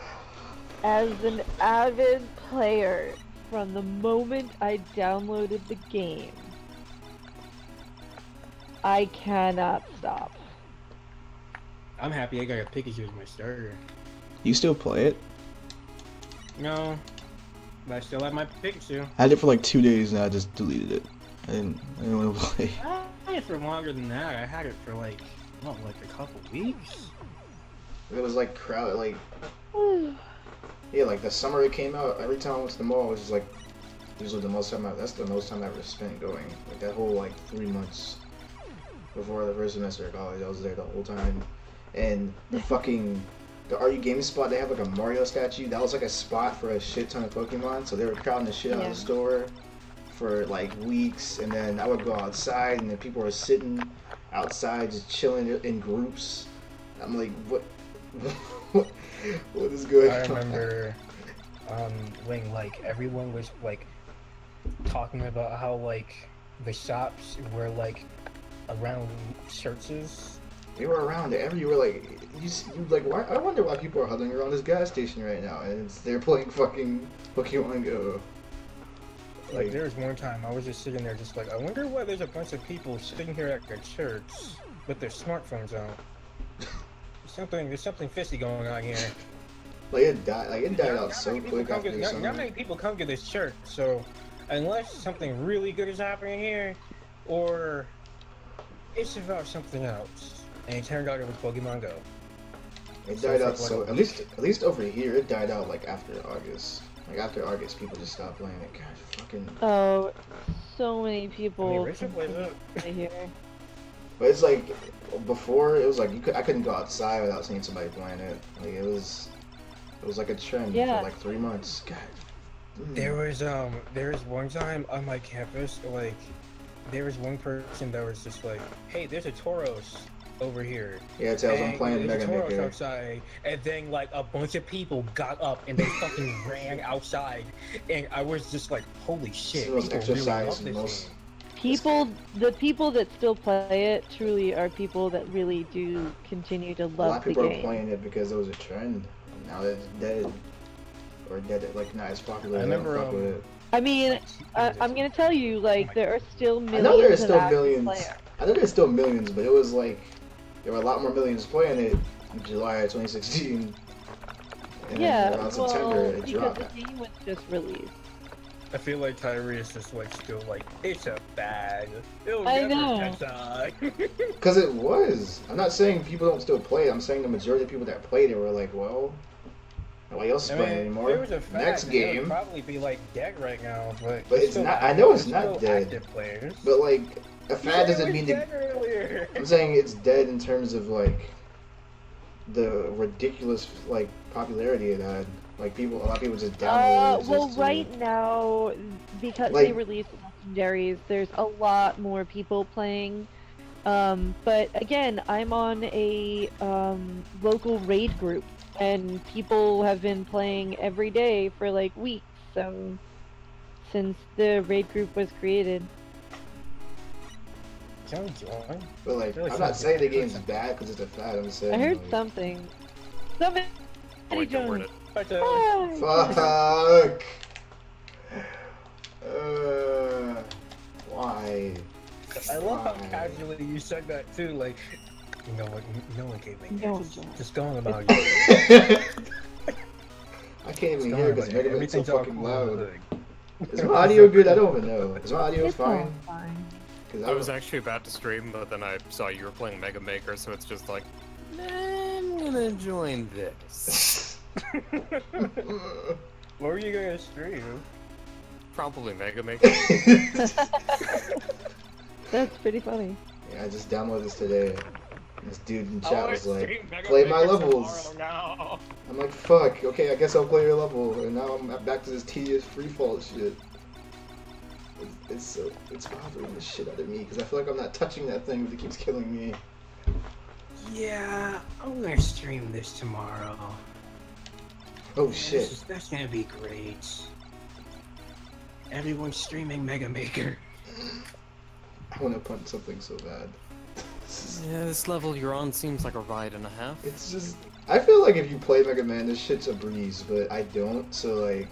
as an avid player, from the moment I downloaded the game, I cannot stop. I'm happy I got a Pikachu as my starter. You still play it? No, but I still have my Pikachu. I had it for like two days and I just deleted it. I didn't, I didn't want to play. I had it for longer than that. I had it for like, what, like a couple weeks? It was like crowded, like yeah, like the summer it came out. Every time I went to the mall, it was just like usually the most time. I, that's the most time I ever spent going. Like that whole like three months before the first semester of college, I was there the whole time. And the fucking the RU GameStop, they have like a Mario statue. That was like a spot for a shit ton of Pokemon. So they were crowding the shit out of the store for like weeks. And then I would go outside, and then people were sitting outside just chilling in groups. I'm like, what? what, what is going on? I remember um, when like everyone was like talking about how like the shops were like around churches. They were around it. Every you were like, you, you like, why? I wonder why people are huddling around this gas station right now, and it's, they're playing fucking Pokemon Go. Like there was one time I was just sitting there, just like I wonder why there's a bunch of people sitting here at their church with their smartphones out. Something there's something fishy going on here. like it died, like it died Not- out not so quick after not, not many people come to this church, so unless something really good is happening here, or it's about something else. And it turned out it was Pokemon Go. It So died out like, so at least at least over here it died out like after August. Like after August, people just stopped playing it. God, fucking. Oh, so many I mean, people plays it. here. But it's like before it was like you could I couldn't go outside without seeing somebody playing it. Like it was it was like a trend Yeah. for like three months. God. Mm. There was um there was one time on my campus like there was one person that was just like, hey, there's a Tauros over here. Yeah, Tails, I'm playing there's Mega a Tauros outside, and then like a bunch of people got up and they fucking ran outside, and I was just like, holy shit, the most people really exercise, this most- game. People, the people that still play it truly are people that really do continue to love A lot love of the people are playing it because it was a trend. Now that it's dead, or dead, like not as popular. I remember, um, it. I mean, I, I'm gonna tell you, like, my there are still millions. I millions know there's of still millions. players. I know there's still millions, but it was like there were a lot more millions playing it in July of 2016. And Yeah, around September well, it because dropped. the game was just released. I feel like Tyree is just like still like it's a bag. It'll I never know. Because it was. I'm not saying people don't still play it. I'm saying the majority of people that played it were like, well, nobody else is I playing mean, it anymore. there was a fact, Next then it would game. probably be like dead right now, but But it's still not- I know it's There's not dead. Active players. But like, a You fad doesn't mean earlier. I'm saying it's dead in terms of like the ridiculous like popularity it had. Like people, a lot of people just downloaded Uh, well, to- right now, because they released legendaries, there's a lot more people playing. Um, but again, I'm on a um, local raid group, and people have been playing every day for like weeks. So, since the raid group was created, Can we join? But like, Really I'm not saying the game's bad because it's a fad. I'm saying. I heard like, something. Somebody Wait, don't word joined. it. But! Fuck. Uh, why? I love how casually you said that too. Like, you know what? No one can make No it. one Just, just going about I it. can't even hear going because about it. Mega so Everything's all fucking cool in the loud. Is my audio good? I don't even know. Is my audio It's fine? fine. 'Cause I was actually about to stream, but then I saw you were playing Mega Maker, so it's just like, I'm gonna join this. What were you gonna stream? Probably Mega Maker. That's pretty funny. yeah, I just downloaded this today. This dude in chat wanna was like, stream Mega "Play my Maker levels." tomorrow now. I'm like, fuck, okay, I guess I'll play your level. And now I'm back to this tedious freefall shit. It's, it's so, it's bothering the shit out of me, because I feel like I'm not touching that thing, but it keeps killing me. Yeah, I'm gonna stream this tomorrow. Oh This shit. is- that's gonna be great. Everyone's streaming Mega Maker. I want to punch something so bad. Yeah, this level you're on seems like a ride and a half. It's just, I feel like if you play Mega Man, this shit's a breeze, but I don't, so like,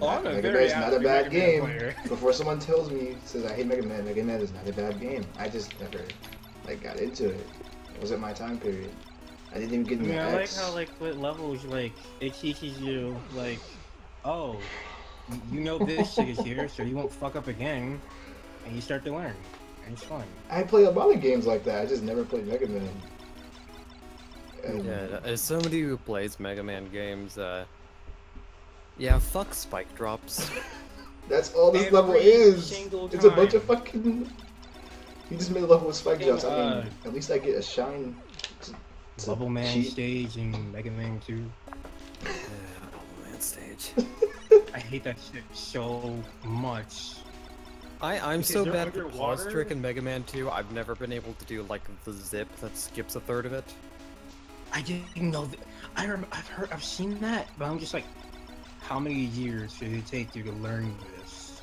Oh, I'm Mega very Man's not a bad game. Before someone tells me, says I hate Mega Man, Mega Man is not a bad game. I just never, like, got into it. It wasn't my time period. I didn't even get I into mean, I like how like with levels, like it teaches you, like, oh, you know this shit is here, so you won't fuck up again, and you start to learn, and it's fun. I play a lot of games like that. I just never played Mega Man. And Yeah, as somebody who plays Mega Man games, uh, yeah, fuck spike drops. That's all this Every level is. single It's a bunch of fucking. You just made a level with spike Fucking, drops. I mean, uh, at least I get a shine. to- to Level Man cheat. stage in Mega Man 2. yeah, oh, man stage. I hate that shit so much. I, I'm Because so bad at the pause trick in Mega Man 2, I've never been able to do like the zip that skips a third of it. I didn't know that. I rem- I've heard, I've seen that, but I'm just like, how many years did it take you to learn this?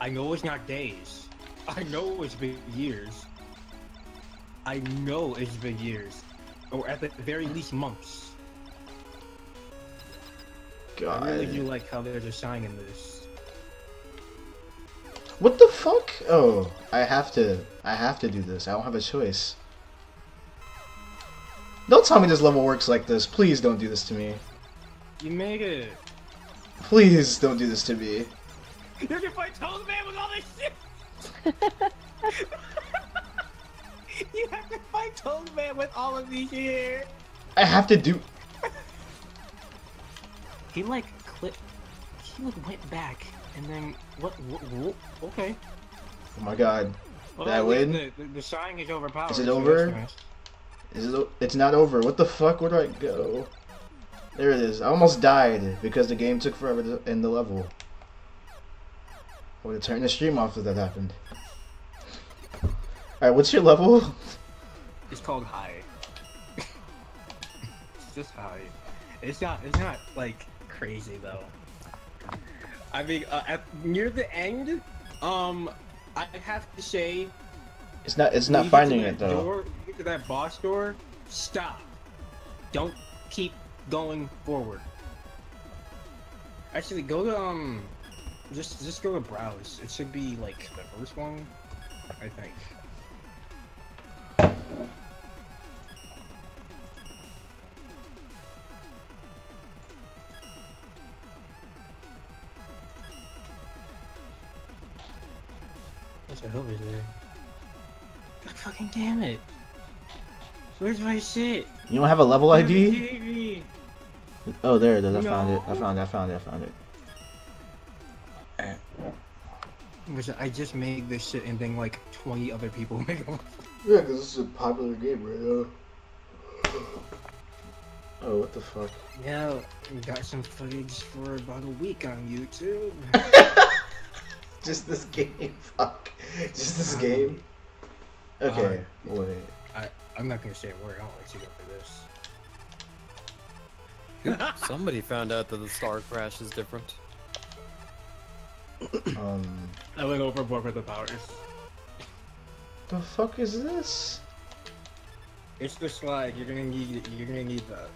I know it's not days. I know it's been years. I know it's been years, or at the very least months. God. I really do like how there's a sign in this. What the fuck? Oh, I have to. I have to do this. I don't have a choice. Don't tell me this level works like this. Please don't do this to me. You made it. Please don't do this to me. You can fight Toad Man with all this shit. you have to fight Toad Man with all of these here. I have to do. He like clip. He like went back and then what? what, what okay. Oh my god. Well, Did I the- win? The, the, the sign is overpowered. Is it over? Is it? It's not over. What the fuck? Where do I go? There it is. I almost died because the game took forever to end the level. I would have turned the stream off if that happened. Alright, what's your level? It's called high. it's just high. It's not. It's not like crazy though. I mean, uh, at near the end, um, I have to say, It's not. It's not you get to finding it though. Door, you get to that boss door. Stop. Don't keep going forward. Actually, go to um, just just go to browse. It should be like the first one, I think. What's the hell is there? God fucking damn it! Where's my shit? You don't have a level ID? TV. Oh, there it is. I found it. I found it. I found it. I found it. Which I just made this shit and then like 20 other people make it. Yeah, because this is a popular game right now. Oh, what the fuck? Yeah, we got some footage for about a week on YouTube. Just this game. Fuck. Just this um, game. Okay. Wait. I, I'm not gonna say a word, I'll let you go for this. Somebody found out that the star crash is different. Um. I went overboard with the powers. The fuck is this? It's the slide, you're gonna need you're gonna need that.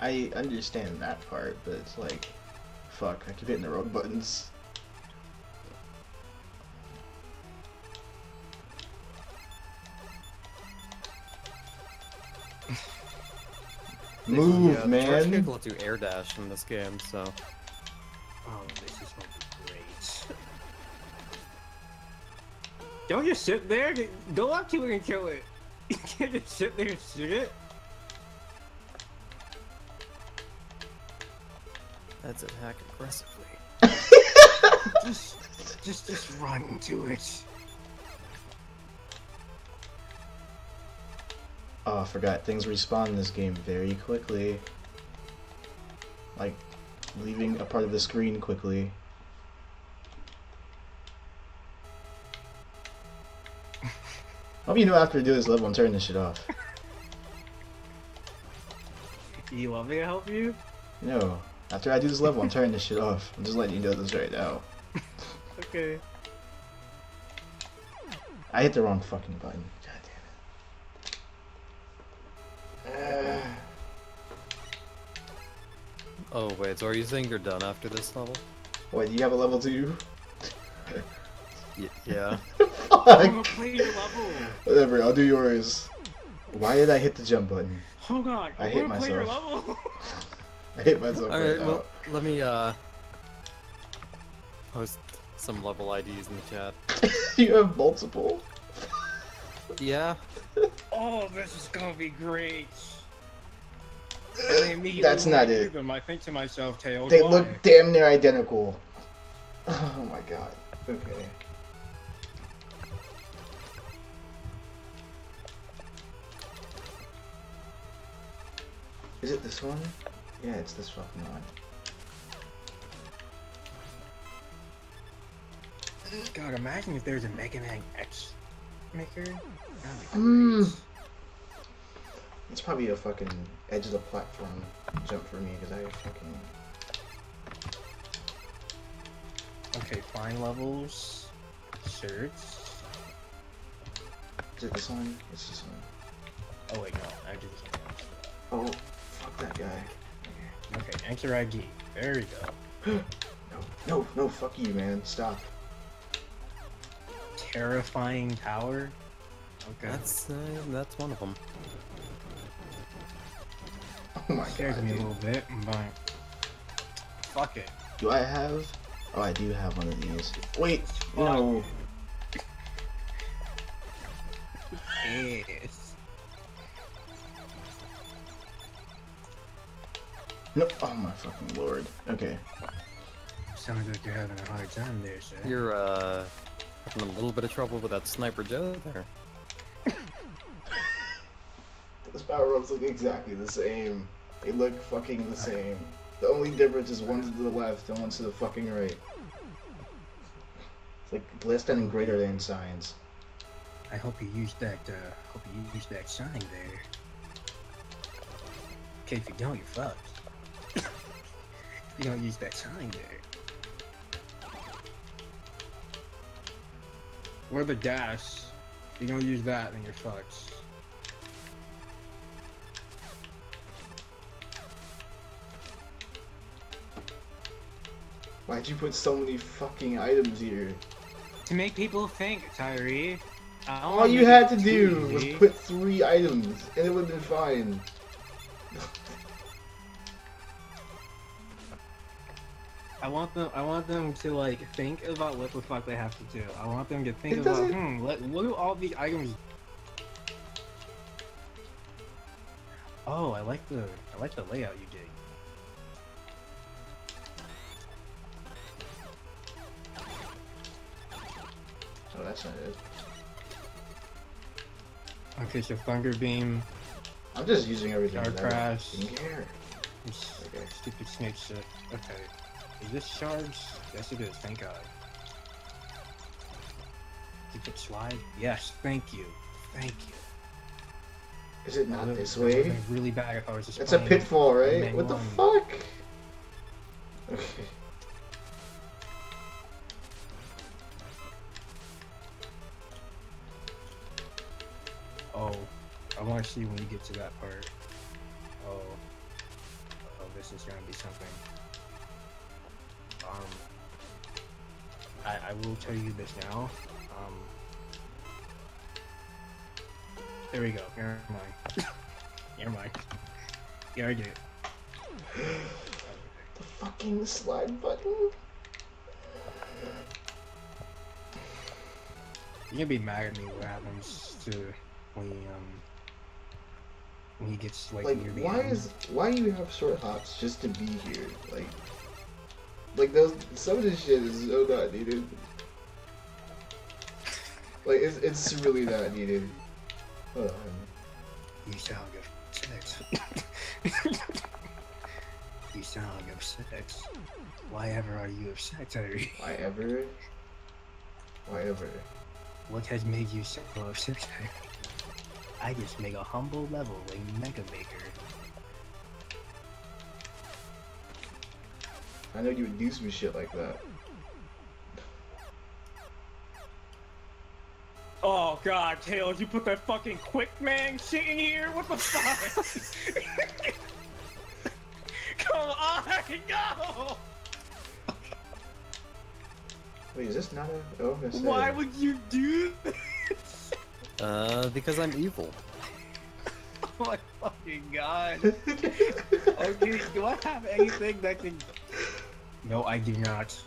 I understand that part, but it's like, fuck. I keep hitting the wrong buttons. Move, yeah, The man. charge kick lets you air dash in this game, so Oh, this is gonna be great. Don't just sit there. Go up to it and kill it. You can't just sit there and shoot it. That's attack aggressively. Just, just, just run into it. Oh, I forgot. Things respawn in this game very quickly. Like, leaving a part of the screen quickly. Hope you know after to do this level and turn this shit off. You want me to help you? No. After I do this level, I'm turning this shit off. I'm just letting you know this right now. Okay. I hit the wrong fucking button. Oh wait, so are you saying you're done after this level? wait, you have a level two? Y- yeah. I'm Fuck! gonna play your level. Whatever, I'll do yours. Why did I hit the jump button? Hold on. I I'm hate play your myself. level. I hit myself All right right, now. well, let me uh post some level IDs in the chat. you have multiple? Yeah. oh, this is gonna be great. I immediately That's not it. Them, I think to myself, Tails. They why? look damn near identical. Oh my god. Okay. Is it this one? Yeah, it's this fucking one. God, imagine if there's a Mega Man X maker. Mm. great. It's probably a fucking edge of the platform jump for me because I fucking. Okay, fine levels, shirts. Is it this one? It's this one. Oh wait, no, I did this else. Oh, fuck that guy. Okay, enter ID. There we go. No, no, no, fuck you, man. Stop. Terrifying power. Okay. That's uh, that's one of them. Oh my scares god. me a little bit, but fuck it. Do I have? Oh, I do have one of these. Wait, no. Yes. No. Oh my fucking lord. Okay. Sounds like you're having a hard time there, sir. You're uh having a little bit of trouble with that sniper Joe there. Those power ups look exactly the same. They look fucking the same. The only difference is one's to the left and one's to the fucking right. It's like less than and greater than signs. I hope you use that. Uh, hope you use that sign there. Okay, if you don't, you're fucked. you don't use that sign there. Or the dash. If you don't use that, then you're fucked. Why'd you put so many fucking items here? To make people think, Tyree. All you had to do was put three items, and it would have been fine. I want them. I want them to like think about what the fuck they have to do. I want them to think It about, hmm, what, what do all the items? Oh, I like the I like the layout you that's not it. Okay, so Thunder Beam, I'm just using everything. I Crash. don't care. this Okay. stupid snake shit. Okay, is this charged? Yes, it is. Thank God. Keep it slide. Yes, thank you, thank you. Is it not this way? Really bad if I was just. It's a pitfall, right? What the fuck? Get to that part. Oh, oh, this is gonna be something. Um, I I will tell you this now. Um, there we go. Never mind. Never mind. Yeah, I get it. The fucking slide button. You're gonna be mad at me what happens to when um when he gets like, Like, why end. is why do you have short hops just to be here? Like, like those some of this shit is so not needed. Like, it's it's really not needed. Hold on. You sound like a sex. you sound like a sex. Why ever are you upset, Terry? Why ever? Why ever? What has made you so upset? I just make a humble level like Mega Maker. I know you would do some shit like that. Oh god, Tails, you put that fucking quick man shit in here? What the fuck? Come on, no! Wait, is this not a? Oh, I was gonna say. Why would you do this? Uh, because I'm evil. Oh my fucking god. Okay, do I have anything that can... No, I do not.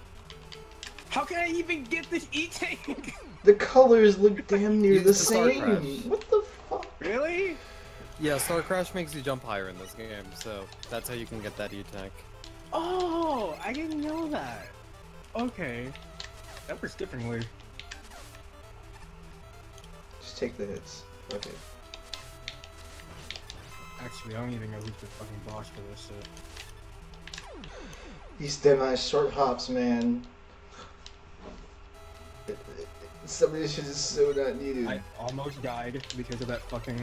How can I even get this E-Tank? The colors look damn near the the same. What the fuck? really? Yeah, Star Crash makes you jump higher in this game, so that's how you can get that E-Tank. Oh, I didn't know that. Okay. That works differently. Just take the hits. Okay. Actually, I don't even know who's the fucking boss for this shit. These ass short hops, man. Some of this shit is so not needed. I almost died because of that fucking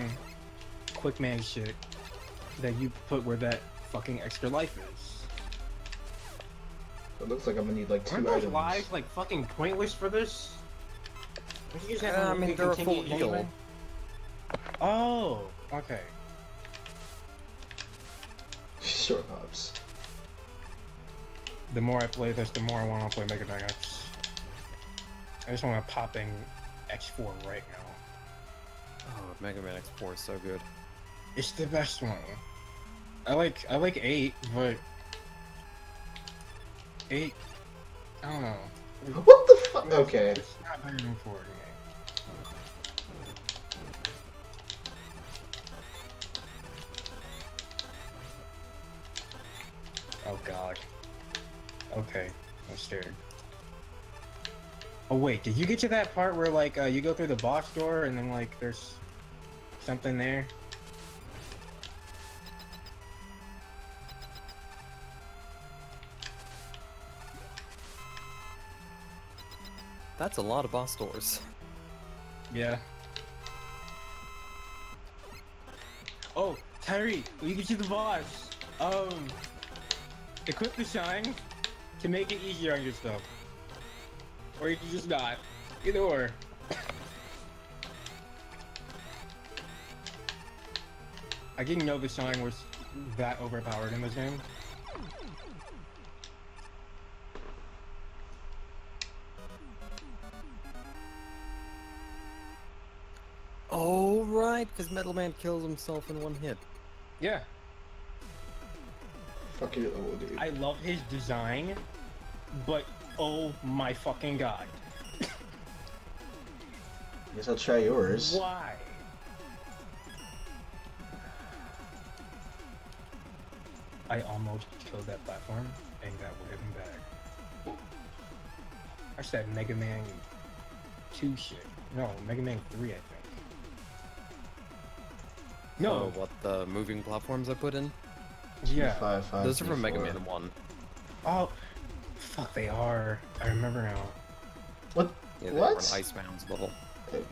quick man shit that you put where that fucking extra life is. It looks like I'm gonna need like 2 Aren't those items. lives like fucking pointless for this? Uh, I mean, fucking they're a full heal. anyway? Oh, okay. Short hops. The more I play this, the more I want to play Mega Man X. I just want to pop in X4 right now. Oh, Mega Man X4 is so good. It's the best one. I like I like eight, but eight. I don't know. What the fuck? Okay. It's not better than Oh god. Okay, I'm scared. Oh wait, did you get to that part where like uh, you go through the box door and then like there's something there? That's a lot of boss doors. Yeah. Oh, Tyree, we get you the boss. Um, equip the shine to make it easier on yourself, or you can just not. Either or. I didn't know the shine was that overpowered in this game. Oh, right, because Metal Man kills himself in one hit. Yeah, Fuck your dude. I love his design, but oh my fucking god. Guess I'll try yours. Why? I almost killed that platform and got him back. I said Mega Man 2 shit. No, Mega Man 3, I think. No, Oh, what, the moving platforms I put in? Yeah. Five, five, Those are three, from Mega. Man 1. Oh, fuck, they are. I remember now. What? Yeah, they What? were an level. Okay.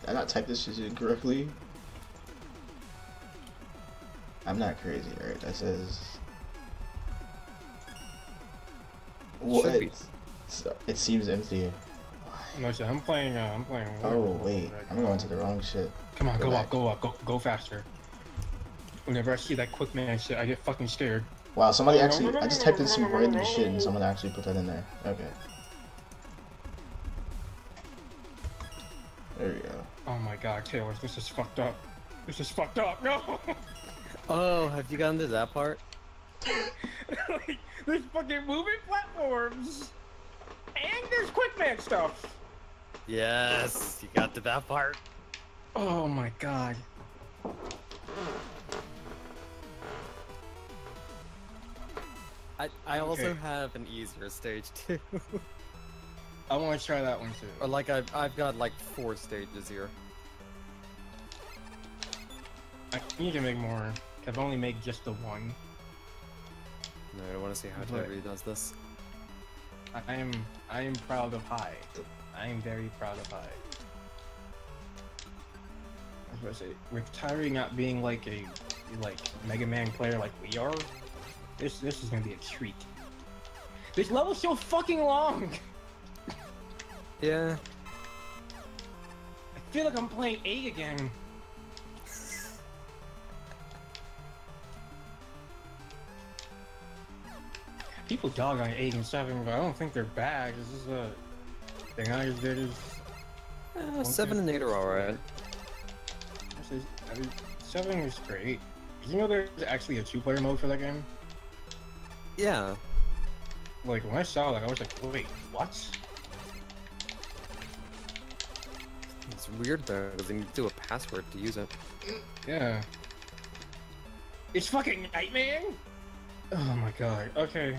Did I not type this shit incorrectly? I'm not crazy, right? That says. What? Should It seems empty. No shit, I'm playing, uh, I'm playing. Oh wait, I'm going to the wrong shit. Come on, Go go up, go up, go, go faster. Whenever I see that quick man shit, I get fucking scared. Wow, somebody actually. I just typed in some random shit and someone actually put that in there. Okay. There we go. Oh my god, Taylor, this is fucked up. This is fucked up. No! Oh, have you gotten to that part? like, there's fucking moving platforms! And there's quick man stuff! Yes, you got to that part. Oh my god. I, I also have an easier stage too. I want to try that one too. or like I've, I've got like four stages here. I need to make more. I've only made just the one. No, I want to see how But- Tyree does this. I am I am proud of High. I am very proud of High. I was say, with Tyree not being like a like Mega Man player like we are, this this is gonna be a treat. This level's so fucking long. Yeah. I feel like I'm playing eight again. People dog on eight and seven, but I don't think they're bad. This is a they're not as good as Uh, seven and eight are alright. this is, I mean, seven is great. Did you know there's actually a two-player mode for that game? Yeah. Like when I saw that, I was like, wait, what? It's weird though, because you need to do a password to use it. Yeah. It's fucking Knight Man? Oh my god. Okay.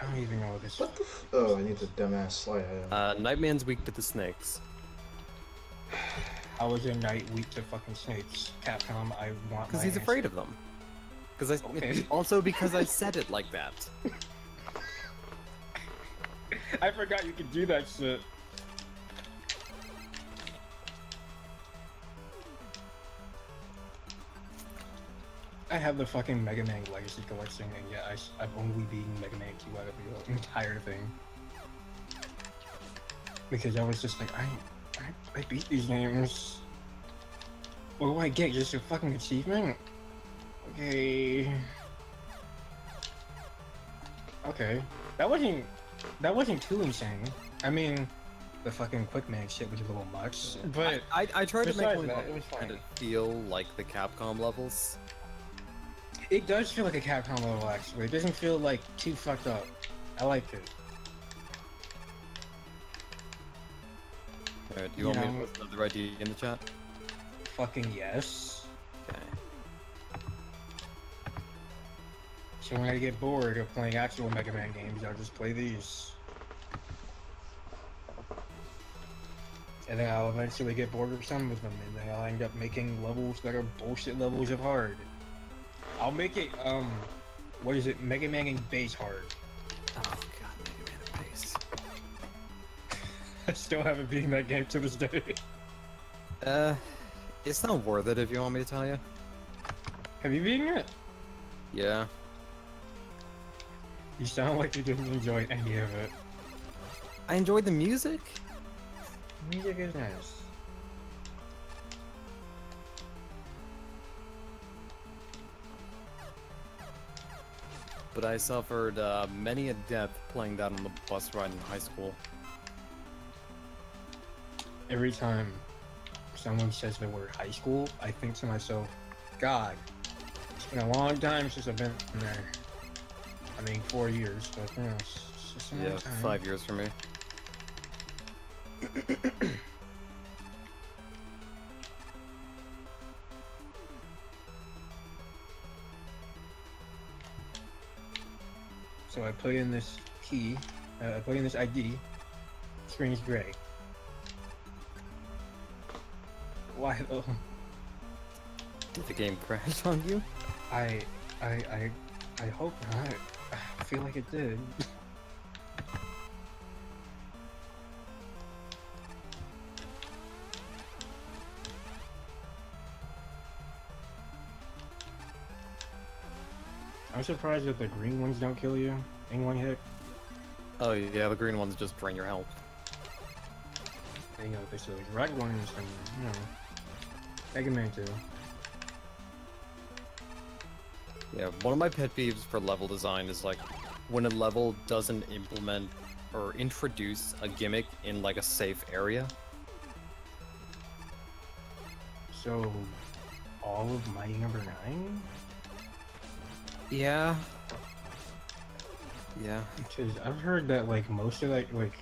I don't even know what this. What the f- Oh, I need the dumbass slide. item. Uh, Knight Man's weak to the snakes. How is was in night weak to fucking snakes. Capcom, I want. Because he's answer. afraid of them. Because I Okay. also because I said it like that. I forgot you could do that shit. I have the fucking Mega Man Legacy Collection, and yet I, have only beaten Mega Man 2 out of the entire thing. Because I was just like, I, I, I beat these games. What do I get? Just a fucking achievement? Okay. Okay. That wasn't that wasn't too insane. I mean, the fucking quick man shit was a little much, but I, I, I tried to make one that, it was kind of feel like the Capcom levels. it does feel like a Capcom level actually. It doesn't feel like too fucked up. I like it. Uh, do you want me to put another idea in the chat? Fucking yes. So when I get bored of playing actual Mega Man games, I'll just play these. And then I'll eventually get bored of some of them, and then I'll end up making levels that are bullshit levels of hard. I'll make it, um, what is it, Mega Man in base hard. Oh god, Mega Man base. I still haven't beaten that game to this day. Uh, it's not worth it if you want me to tell you. Have you beaten it? Yeah. You sound like you didn't enjoy any of it. I enjoyed the music. Music is nice. But I suffered uh, many a death playing that on the bus ride in high school. Every time someone says the word high school, I think to myself, God, it's been a long time since I've been there. I mean, four years, but you know, it's it's just a long Yeah, time. five years for me. So I put in this key, uh, I put in this ID, screen's gray. Why though? Did the game crash on you? I, I, I, I hope not. I feel like it did. I'm surprised that the green ones don't kill you in one hit. Oh yeah, the green ones just drain your health. You know, they say like red ones and you know, Mega Man 2. Yeah, one of my pet peeves for level design is like when a level doesn't implement or introduce a gimmick in like a safe area. So, all of Mighty Number Nine? Yeah. Yeah. Because I've heard that like most of like like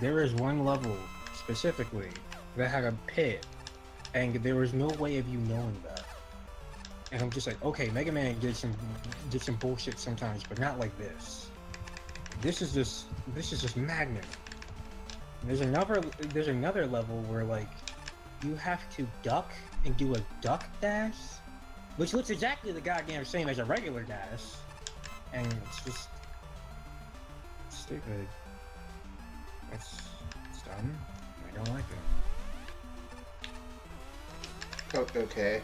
there is one level specifically that had a pit, and there was no way of you knowing that. And I'm just like, okay, Mega Man did some did some bullshit sometimes, but not like this. This is just this is just magnet. And there's another there's another level where like you have to duck and do a duck dash, which looks exactly the goddamn same as a regular dash, and it's just stupid. It's, it's dumb. I don't like it. Okay.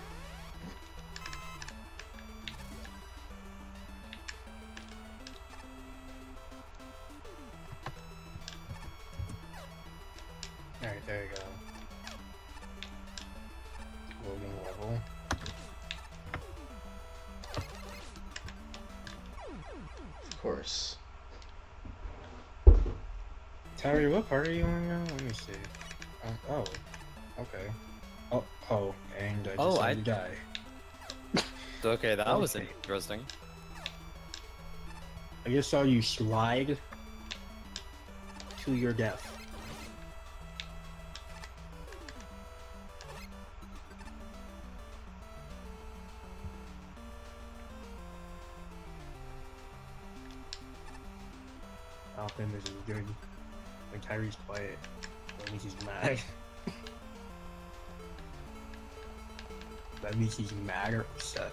Alright, there you go. Loading level. Of course. Terry, what part are you on now? Let me see. Uh, oh, okay. Oh, oh, and I just Oh, oh, I- to die. Okay, that was interesting. I just saw you slide to your death. This is good. When Tyree's quiet, that means he's mad. that means he's mad or upset.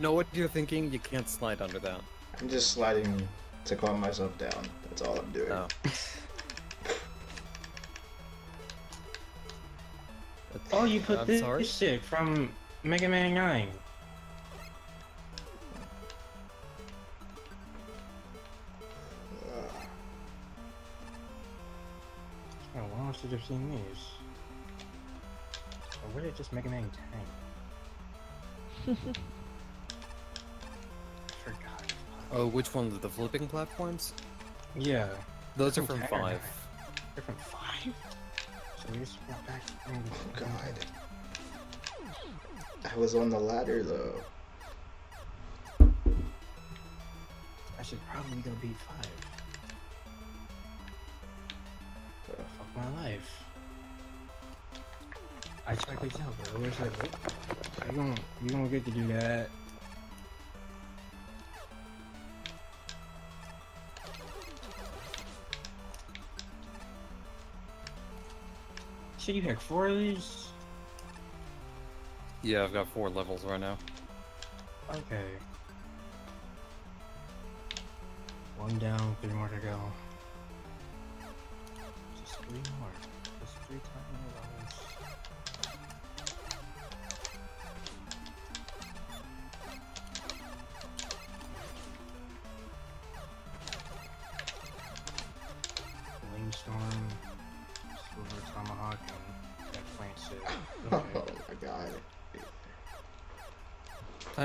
Know what you're thinking. You can't slide under that. I'm just sliding to calm myself down. That's all I'm doing. No. Oh. oh, you put I'm this sorry? shit from Mega Man 9. Ugh. Oh, why else should have seen these? Or was it just Mega Man 10? Oh, which ones? The flipping platforms? Yeah, Those are From five. they're from 5? So we just went back. Oh god. I was on the ladder though. I should probably go beat 5. Ugh. Fuck my life. I checked it out, but where's that? You gonna you gonna get to do that? Shit, you had four of these? Yeah, I've got four levels right now. Okay. One down, three more to go.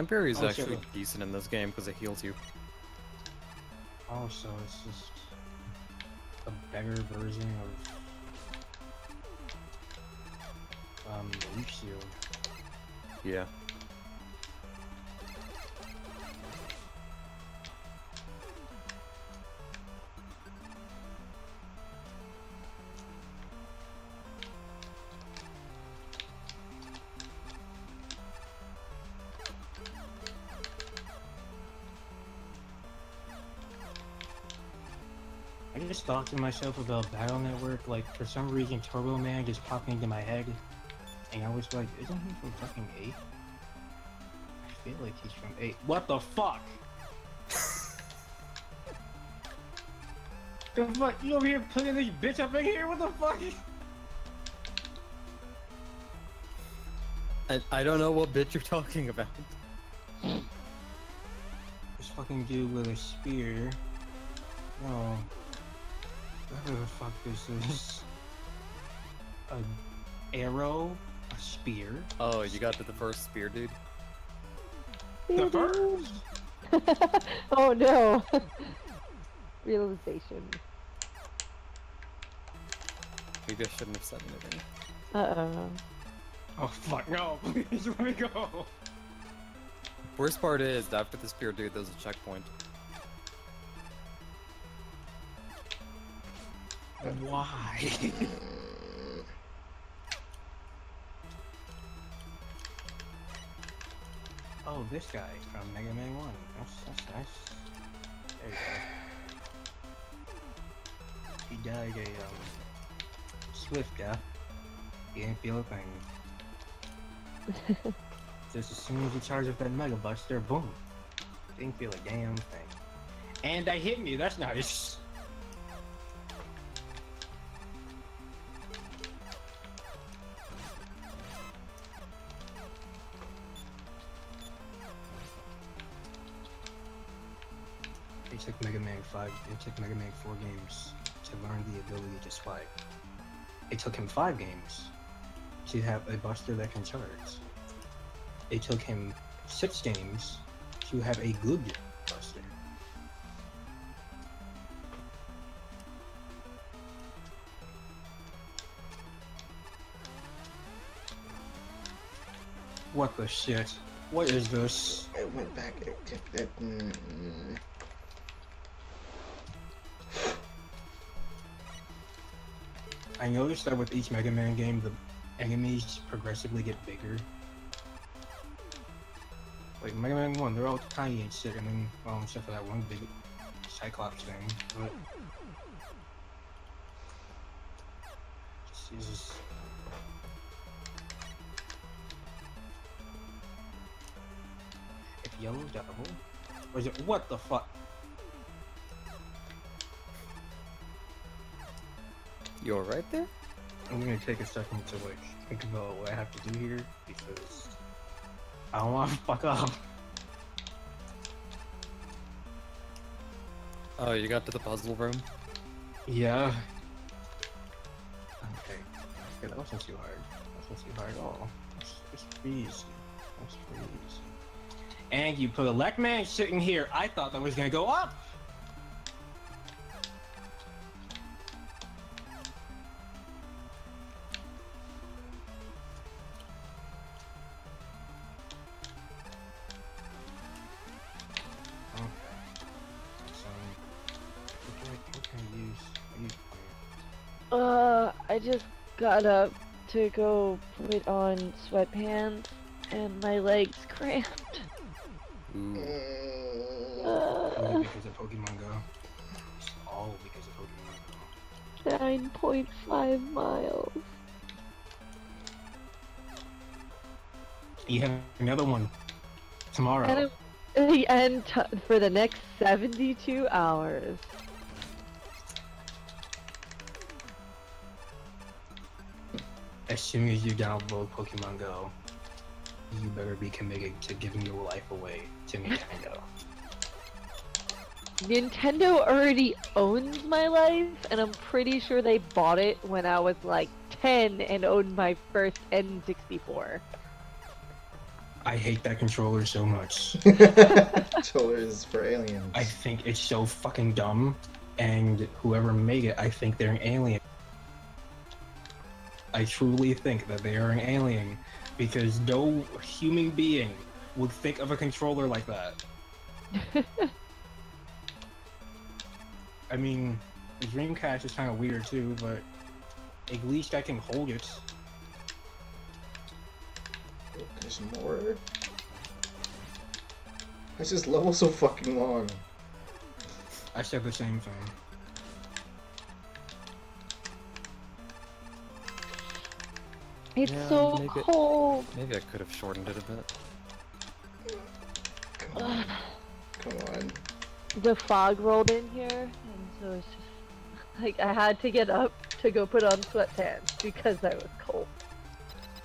Time parry is Oh, actually shit. decent in this game because it heals you. Oh, so it's just a better version of um Leaf Shield. Yeah. Just thought to myself about Battle Network, like for some reason Turbo Man just popped into my head, and I was like, isn't he from fucking eight? I feel like he's from eight. What the fuck? the fuck? You over here putting this bitch up in here? What the fuck? I, I don't know what bitch you're talking about. This fucking dude with a spear. No. Whatever the fuck this is. A arrow, a spear. Oh, you got to the first spear, dude. The first? oh no! realization. Maybe I shouldn't have said anything. Uh oh. Oh fuck no! Please let me go. Worst part is, after the spear dude, there's a checkpoint. Why? oh, this guy from Mega Man One. That's that's nice. There you go. He died a um swift death. He didn't feel a thing. Just as soon as he charged up that Mega Buster, boom. Didn't feel a damn thing. And I hit me. That's nice. It took Mega Man 4 games to learn the ability to spike. It took him 5 games to have a buster that can charge. It took him 6 games to have a good buster. What the shit? What is this? It went back. It, it, it, mm, I noticed that with each Mega Man game, the enemies progressively get bigger. Like Mega Man 1, they're all tiny and shit, and then, well, except for that one big Cyclops thing. But... Jesus. If yellow double? Or is it, what the fuck? You alright there? I'm gonna take a second to like think about what I have to do here because I don't want to fuck up. Oh, you got to the puzzle room? Yeah. Okay. Okay, that wasn't too hard. That wasn't too hard at all. It's, it's pretty easy. That's pretty easy. And you put a Lekman sitting here. I thought that was gonna go up. Got up to go put on sweatpants, and my legs cramped. Ooh. Uh, because of Pokemon Go. It's all because of Pokemon Go. 9.5 miles. You have another one tomorrow. And, it- and t- for the next 72 hours. As soon as you download Pokemon Go, you better be committed to giving your life away to Nintendo. Nintendo already owns my life, and I'm pretty sure they bought it when I was like 10 and owned my first N64. I hate that controller so much. Controller is for aliens. I think it's so fucking dumb, and whoever made it, I think they're an alien. I truly think that they are an alien because no human being would think of a controller like that. I mean, the Dreamcast is kind of weird too, but at least I can hold it. There's more. This is level so fucking long. I said the same thing. It's Yeah, so make it- cold. Maybe I could have shortened it a bit. Come on. Come on. The fog rolled in here, and so it's just like I had to get up to go put on sweatpants because I was cold.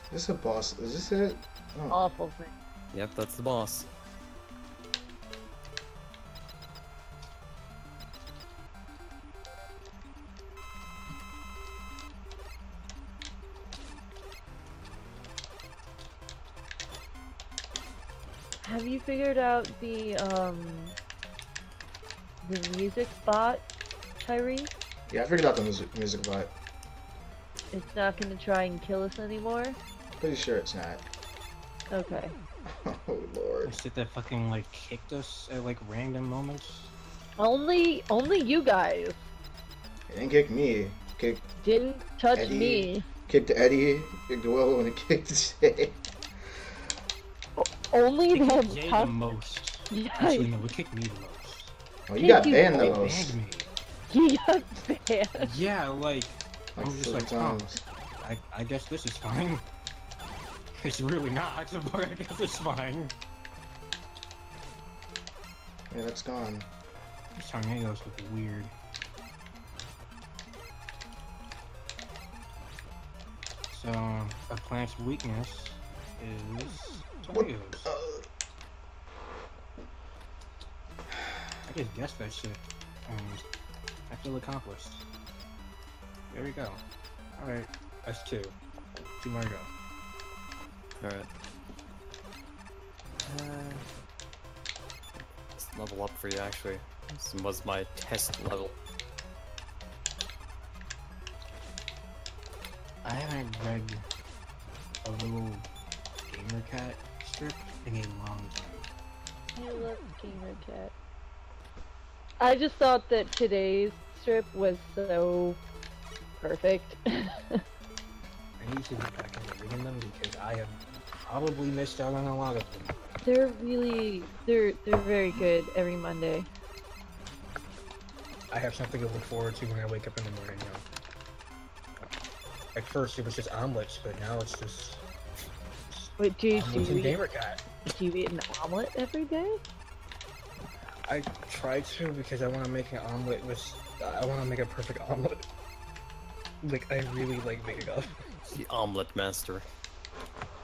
Is this a boss? Is this it? Oh. Awful thing. Yep, that's the boss. Figured out the um the music bot, Tyree. Yeah, I figured out the music music bot. It's not gonna try and kill us anymore. Pretty sure it's not. Okay. Oh lord. Is it that fucking like kicked us at like random moments? Only, only you guys It didn't kick me. Kicked didn't touch Eddie. me. kicked Eddie, kicked Willow, and it kicked Jay. Only It them. kicked Jay the most. Yeah, Actually, no, it kicked me the most. Oh, you got Kicked banned the most. me. he got banned. Yeah, like Like I'm just like, oh, huh. times. I, I guess this is fine. It's really not, but I guess it's fine. Yeah, that's gone. These tornadoes look weird. So, a plant's weakness is tornadoes. I just guessed that shit, and I feel accomplished. There we go. Alright, that's two. Two more to go. Alright. Uh, let's level up for you, actually. This was my test level. I haven't read a little gamer cat in a long time. I love Gamer Cat. I just thought that today's strip was so perfect. I need to get back into reading them because I have probably missed out on a lot of them. they're really, they're they're very good every Monday. I have something to look forward to when I wake up in the morning now. At first it was just omelets, but now it's just Wait, do you, do you, and eat, gamer cat. do you eat an omelet every day? I try to because I want to make an omelet with. I want to make a perfect omelet. Like I really like making up. The omelet master.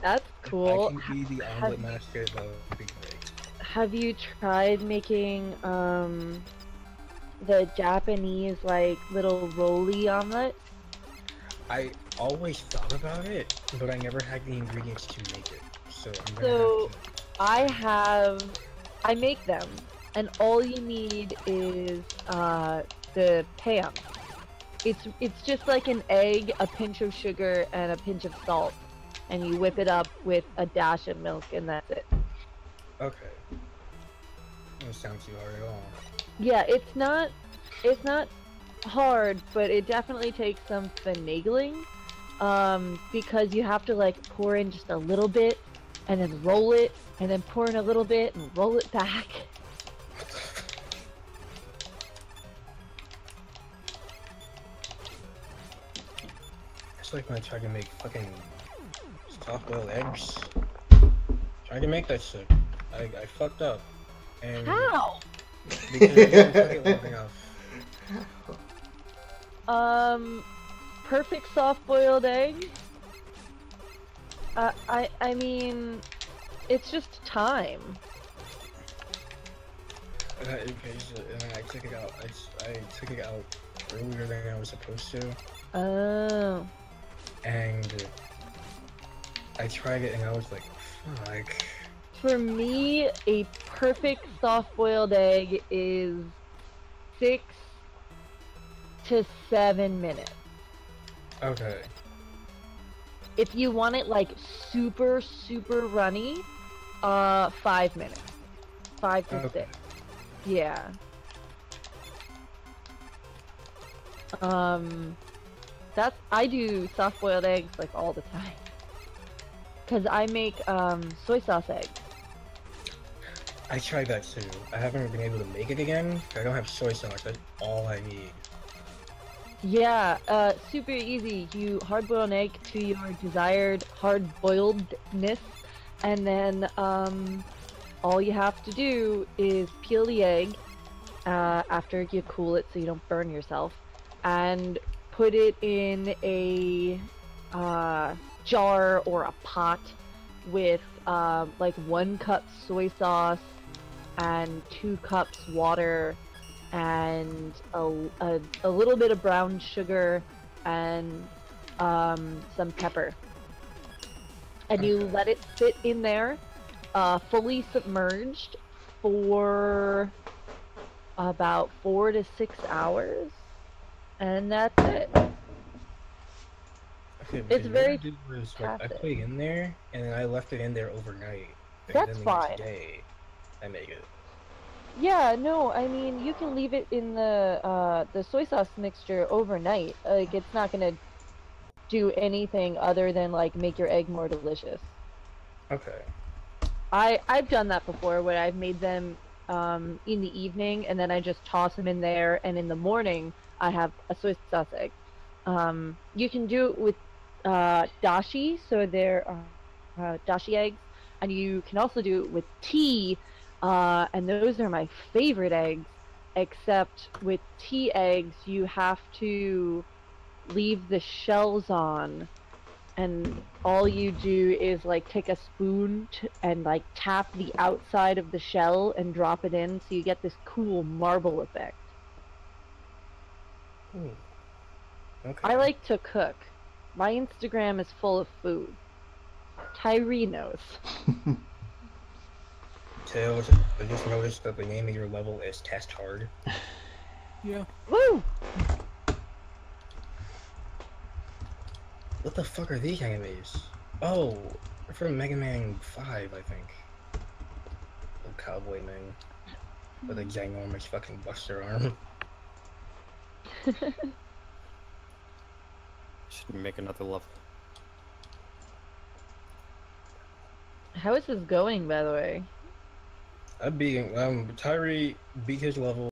That's cool. If I can be the have- omelet master, that would be great. Have you tried making um the Japanese like little roly omelet? I always thought about it, but I never had the ingredients to make it. So I'm gonna So- have to. I have I make them and all you need is uh the pan. It's it's just like an egg, a pinch of sugar and a pinch of salt and you whip it up with a dash of milk and that's it. Okay. Doesn't sound too hard at all. Yeah, it's not it's not hard, but it definitely takes some finagling. Um, because you have to like pour in just a little bit and then roll it and then pour in a little bit and roll it back. It's like when I tried to make fucking soft boiled eggs. Tried to make that shit. I, I fucked up. And How? because I didn't cook it long enough. Um, perfect soft-boiled egg. Uh, I I mean, it's just time. So, and I took it out. I, I took it out earlier than I was supposed to, Oh, and I tried it and I was like, fuck. for me, a perfect soft-boiled egg is six to seven minutes. Okay. If you want it like super super runny, uh, five minutes, five to Okay. six. Yeah. Um, that's I do soft boiled eggs like all the time. Cause I make um soy sauce eggs. I tried that too. I haven't been able to make it again. I don't have soy sauce. That's all I need. Yeah, uh, super easy. You hard boil an egg to your desired hard boiledness, and then um, all you have to do is peel the egg uh, after you cool it so you don't burn yourself, and put it in a uh, jar or a pot with um, like one cup soy sauce and two cups water and a, a, a little bit of brown sugar and um, some pepper. And you Okay. let it sit in there, uh, fully submerged for about four to six hours, and that's it. Okay, It's very I was like I put it in there and then I left it in there overnight. And That's fine. next day, I make it. Yeah, no, I mean you can leave it in the uh, the soy sauce mixture overnight. Like it's not gonna do anything other than like make your egg more delicious. Okay. I I've done that before where I've made them um, in the evening and then I just toss them in there and in the morning I have a soy sauce egg. Um, you can do it with uh, dashi, so they're uh, uh, dashi eggs, and you can also do it with tea, uh, and those are my favorite eggs. Except with tea eggs, you have to leave the shells on and all you do is like take a spoon t- and like tap the outside of the shell and drop it in so you get this cool marble effect. Ooh. Okay. I like to cook. My Instagram is full of food. Tyree knows. Tails, I just noticed that the name of your level is Test Hard. Yeah. Woo! What the fuck are these enemies? Oh, they're from Mega Man 5, I think. Little cowboy man. With a ginormous fucking buster arm. Should make another level. How is this going, by the way? I'm beating, um, Tyree beat his level